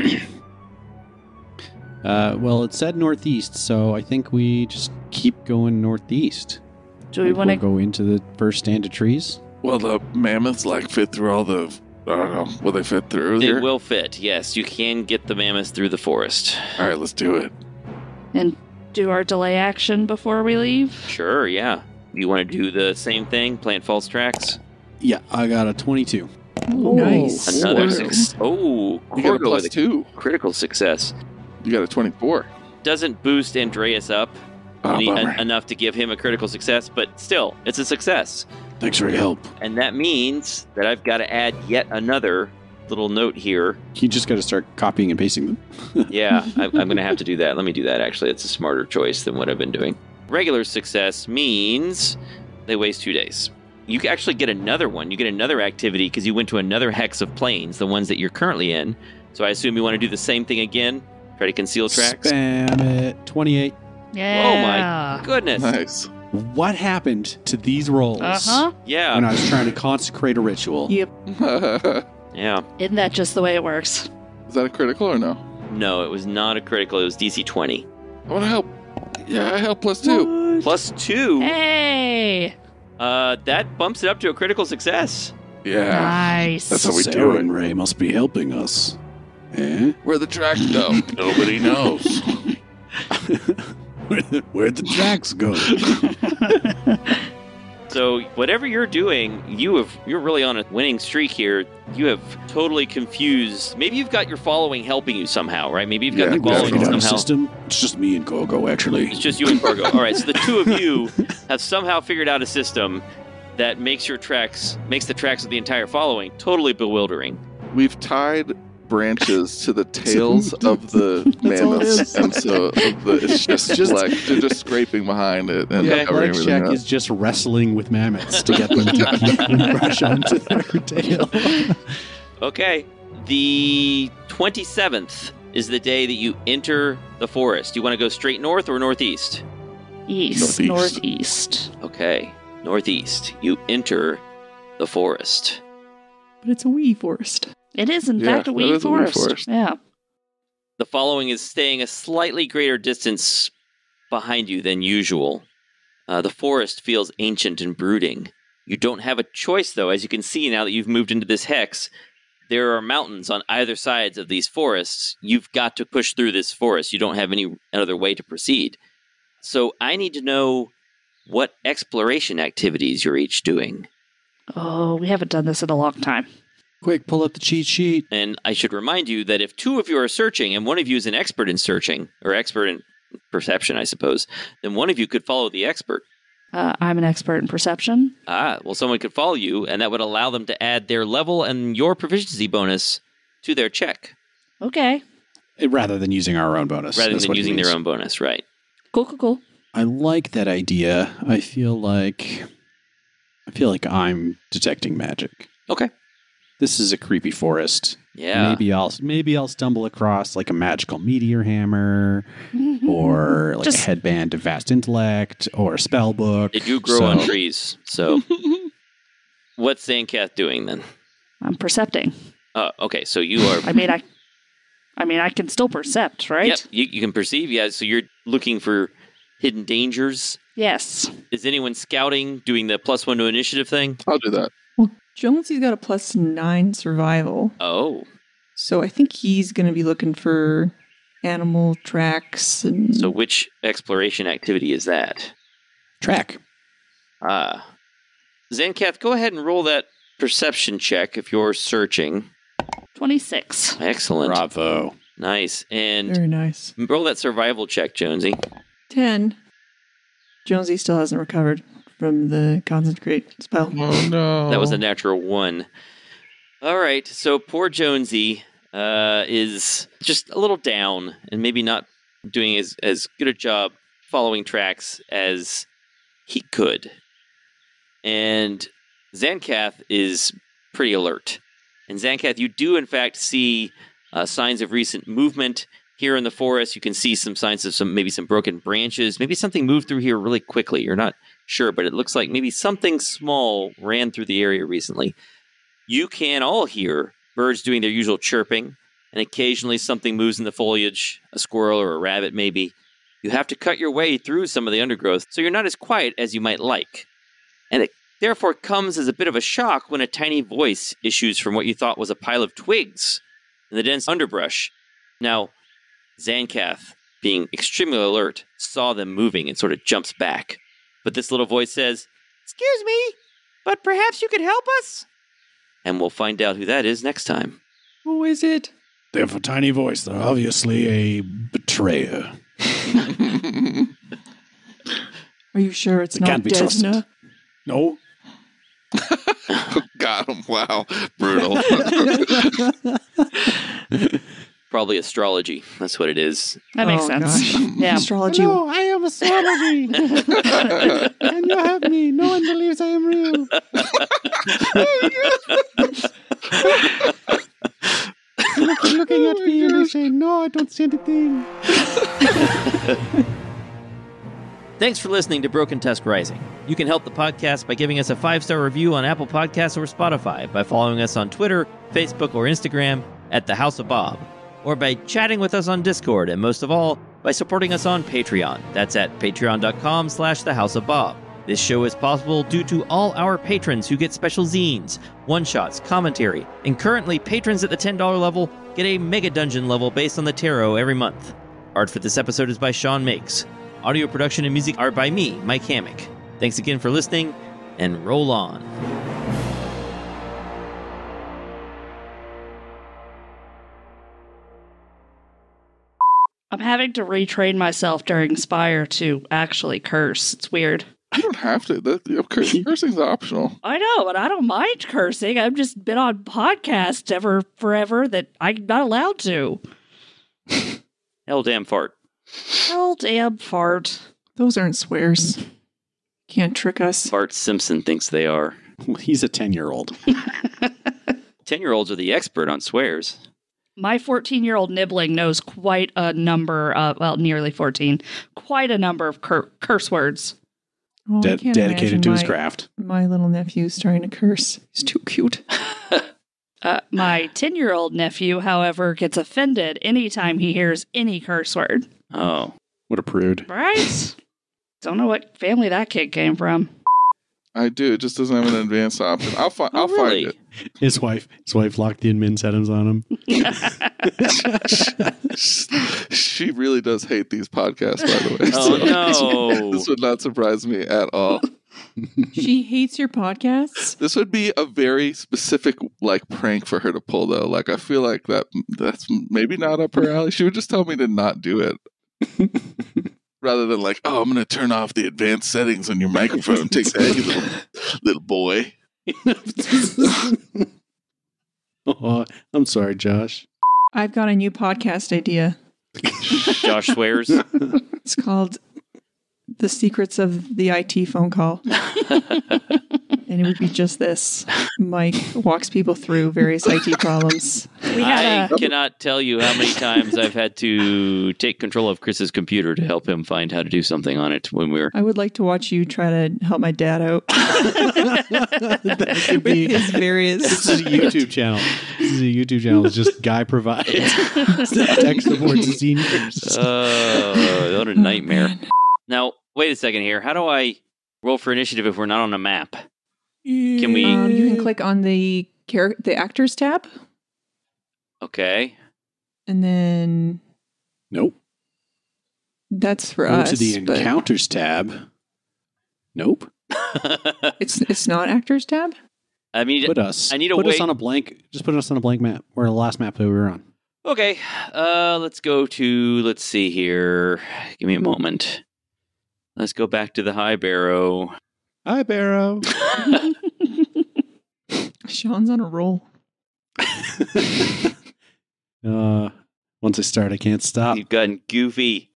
uh, well, it said northeast, so I think we just keep going northeast. Do we Like, want we'll to go into the first stand of trees? Well, the mammoths like fit through all the. I don't know. Will they fit through It here? will fit, yes. You can get the mammoth through the forest. All right, let's do it. and do our delay action before we leave? Sure, yeah. You want to do the same thing? Plant false tracks? Yeah, I got a 22. Nice. Another six. Oh, You got a Corgo plus with a two. critical success. You got a twenty-four. Doesn't boost Andreas up Oh, any- en- enough to give him a critical success, but still, it's a success. Thanks for your help. And that means that I've got to add yet another little note here. You just got to start copying and pasting them. <laughs> Yeah, I, I'm going to have to do that. Let me do that, actually. It's a smarter choice than what I've been doing. Regular success means they waste two days. You can actually get another one. You get another activity because you went to another hex of plains, the ones that you're currently in. So I assume you want to do the same thing again? Try to conceal tracks? Spam it. 28. Yeah. Oh my goodness. Nice. What happened to these rolls Uh huh. Yeah. when I was trying to consecrate a ritual? Yep. Is <laughs> Yeah. Isn't that just the way it works? Is that a critical or no? No, it was not a critical. It was DC 20. I want to help. Yeah, I help plus two. Plus two. Hey. Uh, that bumps it up to a critical success. Yeah. Nice. That's how we do Sarah it. and Ray must be helping us. Eh? Where the tracks <laughs> go? Nobody knows. <laughs> Where the, where'd the tracks go? <laughs> So whatever you're doing, you have you're really on a winning streak here. You have totally confused. Maybe you've got your following helping you somehow, right? Maybe you've got Yeah, the we Gotta following figure out somehow. system. It's just me and Gogo, actually. It's just you and Gogo. <laughs> All right, so the two of you have somehow figured out a system that makes your tracks makes the tracks of the entire following totally bewildering. We've tied branches to the <laughs> tails <laughs> of the That's all it mammoths, and so the, <laughs> it's just, Just- like they're just scraping behind it and Okay. covering Black everything Jack up. is just wrestling with mammoths to get them to keep brush onto their tail. Okay. The 27th is the day that you enter the forest. You want to go straight north or northeast? East, Northeast. northeast. Okay. Northeast. You enter the forest. But it's a wee forest. It is, in Yeah, fact, a it weed is a weed forest. forest. Yeah. The following is staying a slightly greater distance behind you than usual. Uh, the forest feels ancient and brooding. You don't have a choice, though, as you can see now that you've moved into this hex. There are mountains on either sides of these forests. You've got to push through this forest. You don't have any other way to proceed. So I need to know what exploration activities you're each doing. Oh, we haven't done this in a long time. Quick, pull up the cheat sheet. And I should remind you that if two of you are searching and one of you is an expert in searching, or expert in perception, I suppose, then one of you could follow the expert. Uh, I'm an expert in perception. Ah, well, someone could follow you, and that would allow them to add their level and your proficiency bonus to their check Okay. Rather than using our own bonus. rather than using their own bonus, right? Cool, cool, cool. I like that idea. I feel like I feel like I'm detecting magic. Okay. This is a creepy forest. Yeah. Maybe I'll maybe I'll stumble across like a magical meteor hammer mm-hmm. or like Just- a headband of vast intellect or a spell book. They do grow So- on trees. So, <laughs> what's Zancath doing then? I'm percepting. Oh, okay. So you are. I mean, I, I mean, I can still percept, right? Yep. You, you can perceive. Yeah. So you're looking for hidden dangers. Yes. Is anyone scouting, doing the plus one to initiative thing? I'll do that. Well, Jonesy's got a plus nine survival, Oh, so I think he's going to be looking for animal tracks and. so which exploration activity is that? track. Ah. Zancath, go ahead and roll that perception check if you're searching. Twenty-six. Excellent. Bravo. Nice. And Very nice. roll that survival check, Jonesy. Ten. Jonesy still hasn't recovered from the concentrate spell. Oh no! That was a natural one. All right. So poor Jonesy uh, is just a little down and maybe not doing as, as good a job following tracks as he could. And Zancath is pretty alert. And Zancath, you do in fact see uh, signs of recent movement here in the forest. You can see some signs of some maybe some broken branches. Maybe something moved through here really quickly. You're not sure, but it looks like maybe something small ran through the area recently. You can all hear birds doing their usual chirping, and occasionally something moves in the foliage, a squirrel or a rabbit maybe. You have to cut your way through some of the undergrowth, so you're not as quiet as you might like. And it therefore comes as a bit of a shock when a tiny voice issues from what you thought was a pile of twigs in the dense underbrush. Now, Zancath, being extremely alert, saw them moving and sort of jumps back. But this little voice says, Excuse me, but perhaps you could help us? And we'll find out who that is next time. Who is it? They have a tiny voice. They're obviously a betrayer. Are you sure it's It not can't be trusted. No, <laughs> Got him. Wow. Brutal. <laughs> <laughs> Probably astrology. That's what it is. That makes Oh, sense. gosh. <laughs> Yeah. Astrology. I am astrology. <laughs> and you have me? No one believes I am real. <laughs> Look, looking at me and they say, No, I don't see anything. Thanks for listening to Broken Tusk Rising. You can help the podcast by giving us a five star review on Apple Podcasts or Spotify, by following us on Twitter, Facebook, or Instagram at The House of Bob, or by chatting with us on Discord, and most of all, by supporting us on Patreon. That's at patreon.com slash The House of Bob. This show is possible due to all our patrons who get special zines, one shots, commentary, and currently patrons at the $10 level get a Mega Dungeon level based on the tarot every month. Art for this episode is by Sean Makes. Audio production and music are by me, Mike Hammock. Thanks again for listening, and roll on. I'm having to retrain myself during Spire to actually curse. It's weird. You don't have to. That, you <laughs> cursing's optional. I know, but I don't mind cursing. I've just been on podcasts ever forever that I'm not allowed to. <laughs> Hell damn fart. Hell damn fart. Those aren't swears. Can't trick us. Bart Simpson thinks they are. Well, he's a 10 year old. <laughs> 10 year olds are the expert on swears. My 14 year old nibbling knows quite a number of, well, nearly 14, quite a number of cur- curse words. I De- dedicated imagine to his craft. My little nephew's trying to curse. He's too cute. <laughs> Uh, my 10 year old nephew, however, gets offended anytime he hears any curse word. Oh. What a prude. Right? <laughs> Don't know what family that kid came from. I do. It just doesn't have an advanced option. I'll find. Oh, I'll really? find His wife, his wife locked the admin settings on him. <laughs> <laughs> she really does hate these podcasts, by the way. <laughs> Oh, so no. this would not surprise me at all. she hates your podcasts. This would be a very specific like prank for her to pull, though. Like I feel like that that's maybe not up her alley. She would just tell me to not do it. Rather than like, oh, I'm going to turn off the advanced settings on your microphone. Take that, you little, little boy. oh, <laughs> I'm sorry, Josh. I've got a new podcast idea. Josh swears. <laughs> It's called The Secrets of the IT Phone Call. <laughs> and it would be just this Mike walks people through various IT <laughs> problems. We had I a, cannot tell you how many times I've had to take control of Chris's computer to help him find how to do something on it when we're. I would like to watch you try to help my dad out <laughs> that could be. his various. This is a YouTube channel. This is a YouTube channel. It's just guy provides tech support to seniors. Oh, what a oh, nightmare. man. Now, wait a second here. How do I roll for initiative if we're not on a map? Can we? Um, you can click on the char- the actors tab, Okay. and then Nope. that's for Go us. to the but encounters tab. Nope. <laughs> It's it's not actors tab. I mean, Put us. I need a put way- us on a blank. Just put us on a blank map. We're the last map that we were on. okay. Uh, let's go to. Let's see here. Give me a moment. Let's go back to the high barrow. Hi, Barrow. <laughs> Sean's on a roll. <laughs> uh, once I start, I can't stop. You've gotten goofy.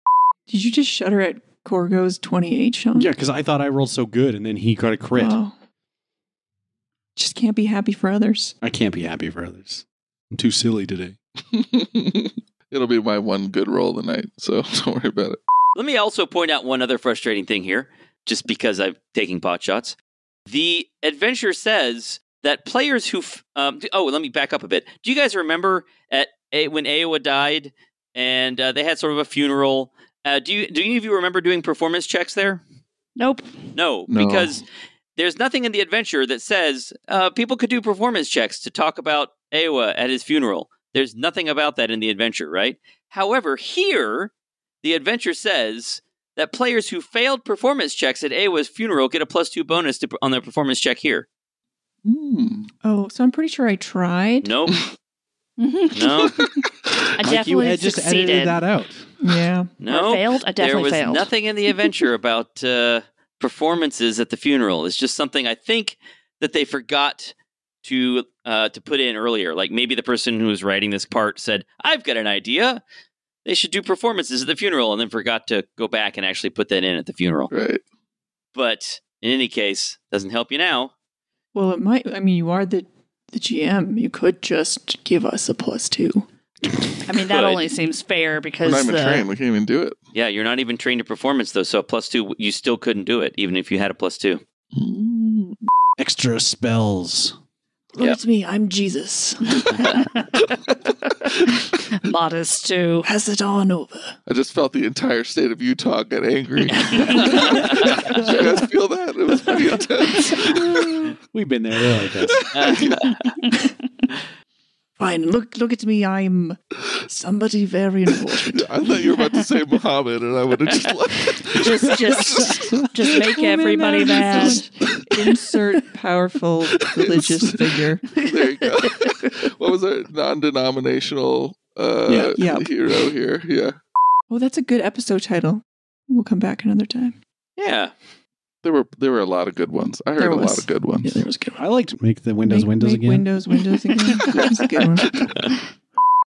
Did you just shudder at Corgo's twenty eight, Sean? Yeah, because I thought I rolled so good, and then he got a crit. Oh. Just can't be happy for others. I can't be happy for others. I'm too silly today. <laughs> It'll be my one good roll tonight, so <laughs> don't worry about it. Let me also point out one other frustrating thing here, just because I'm taking pot shots. The adventure says that players who. Um, oh, let me back up a bit. Do you guys remember at a, when Aowa died and uh, they had sort of a funeral? Uh, do you do any of you remember doing performance checks there? nope. No, No. because there's nothing in the adventure that says uh, people could do performance checks to talk about Aowa at his funeral. There's nothing about that in the adventure, right? However, here, the adventure says that players who failed performance checks at Aowa's funeral get a plus two bonus to, on their performance check here. Hmm. Oh, so I'm pretty sure I tried. Nope, <laughs> <laughs> I no, Mike, you definitely had just succeeded. edited that out. Yeah. <laughs> Or no. failed? I definitely There was failed. nothing in the adventure about uh, performances at the funeral. It's just something I think that they forgot to uh, to put in earlier. Like maybe the person who was writing this part said, "I've got an idea. They should do performances at the funeral," and then forgot to go back and actually put that in at the funeral. Right. But in any case, doesn't help you now. Well, it might. I mean, you are the the GM. You could just give us a plus two. I mean, that Could. only seems fair We're because not even the, trained. We can't even do it. Yeah, you're not even trained to performance though, so a plus two, you still couldn't do it, even if you had a plus two. Hmm. Extra spells. Look Yep. at me, I'm Jesus. <laughs> modest too. Pass it on over. I just felt the entire state of Utah get angry. <laughs> Did you guys feel that? It was pretty intense. <laughs> We've been there. They're like us. Fine, look look at me, I'm somebody very important. <laughs> I thought you were about to say Muhammad, and I would have just <laughs> left. Just, just, just make everybody mad. Insert powerful religious <laughs> figure. There you go. What was it? Non-denominational uh, Yeah. Yep. hero here. Yeah. Oh, that's a good episode title. We'll come back another time. yeah. There were there were a lot of good ones. I heard There a lot of good ones. Yeah, there was good one. I liked make the windows make, windows make again. Windows, windows again. <laughs> That's a good one. <laughs>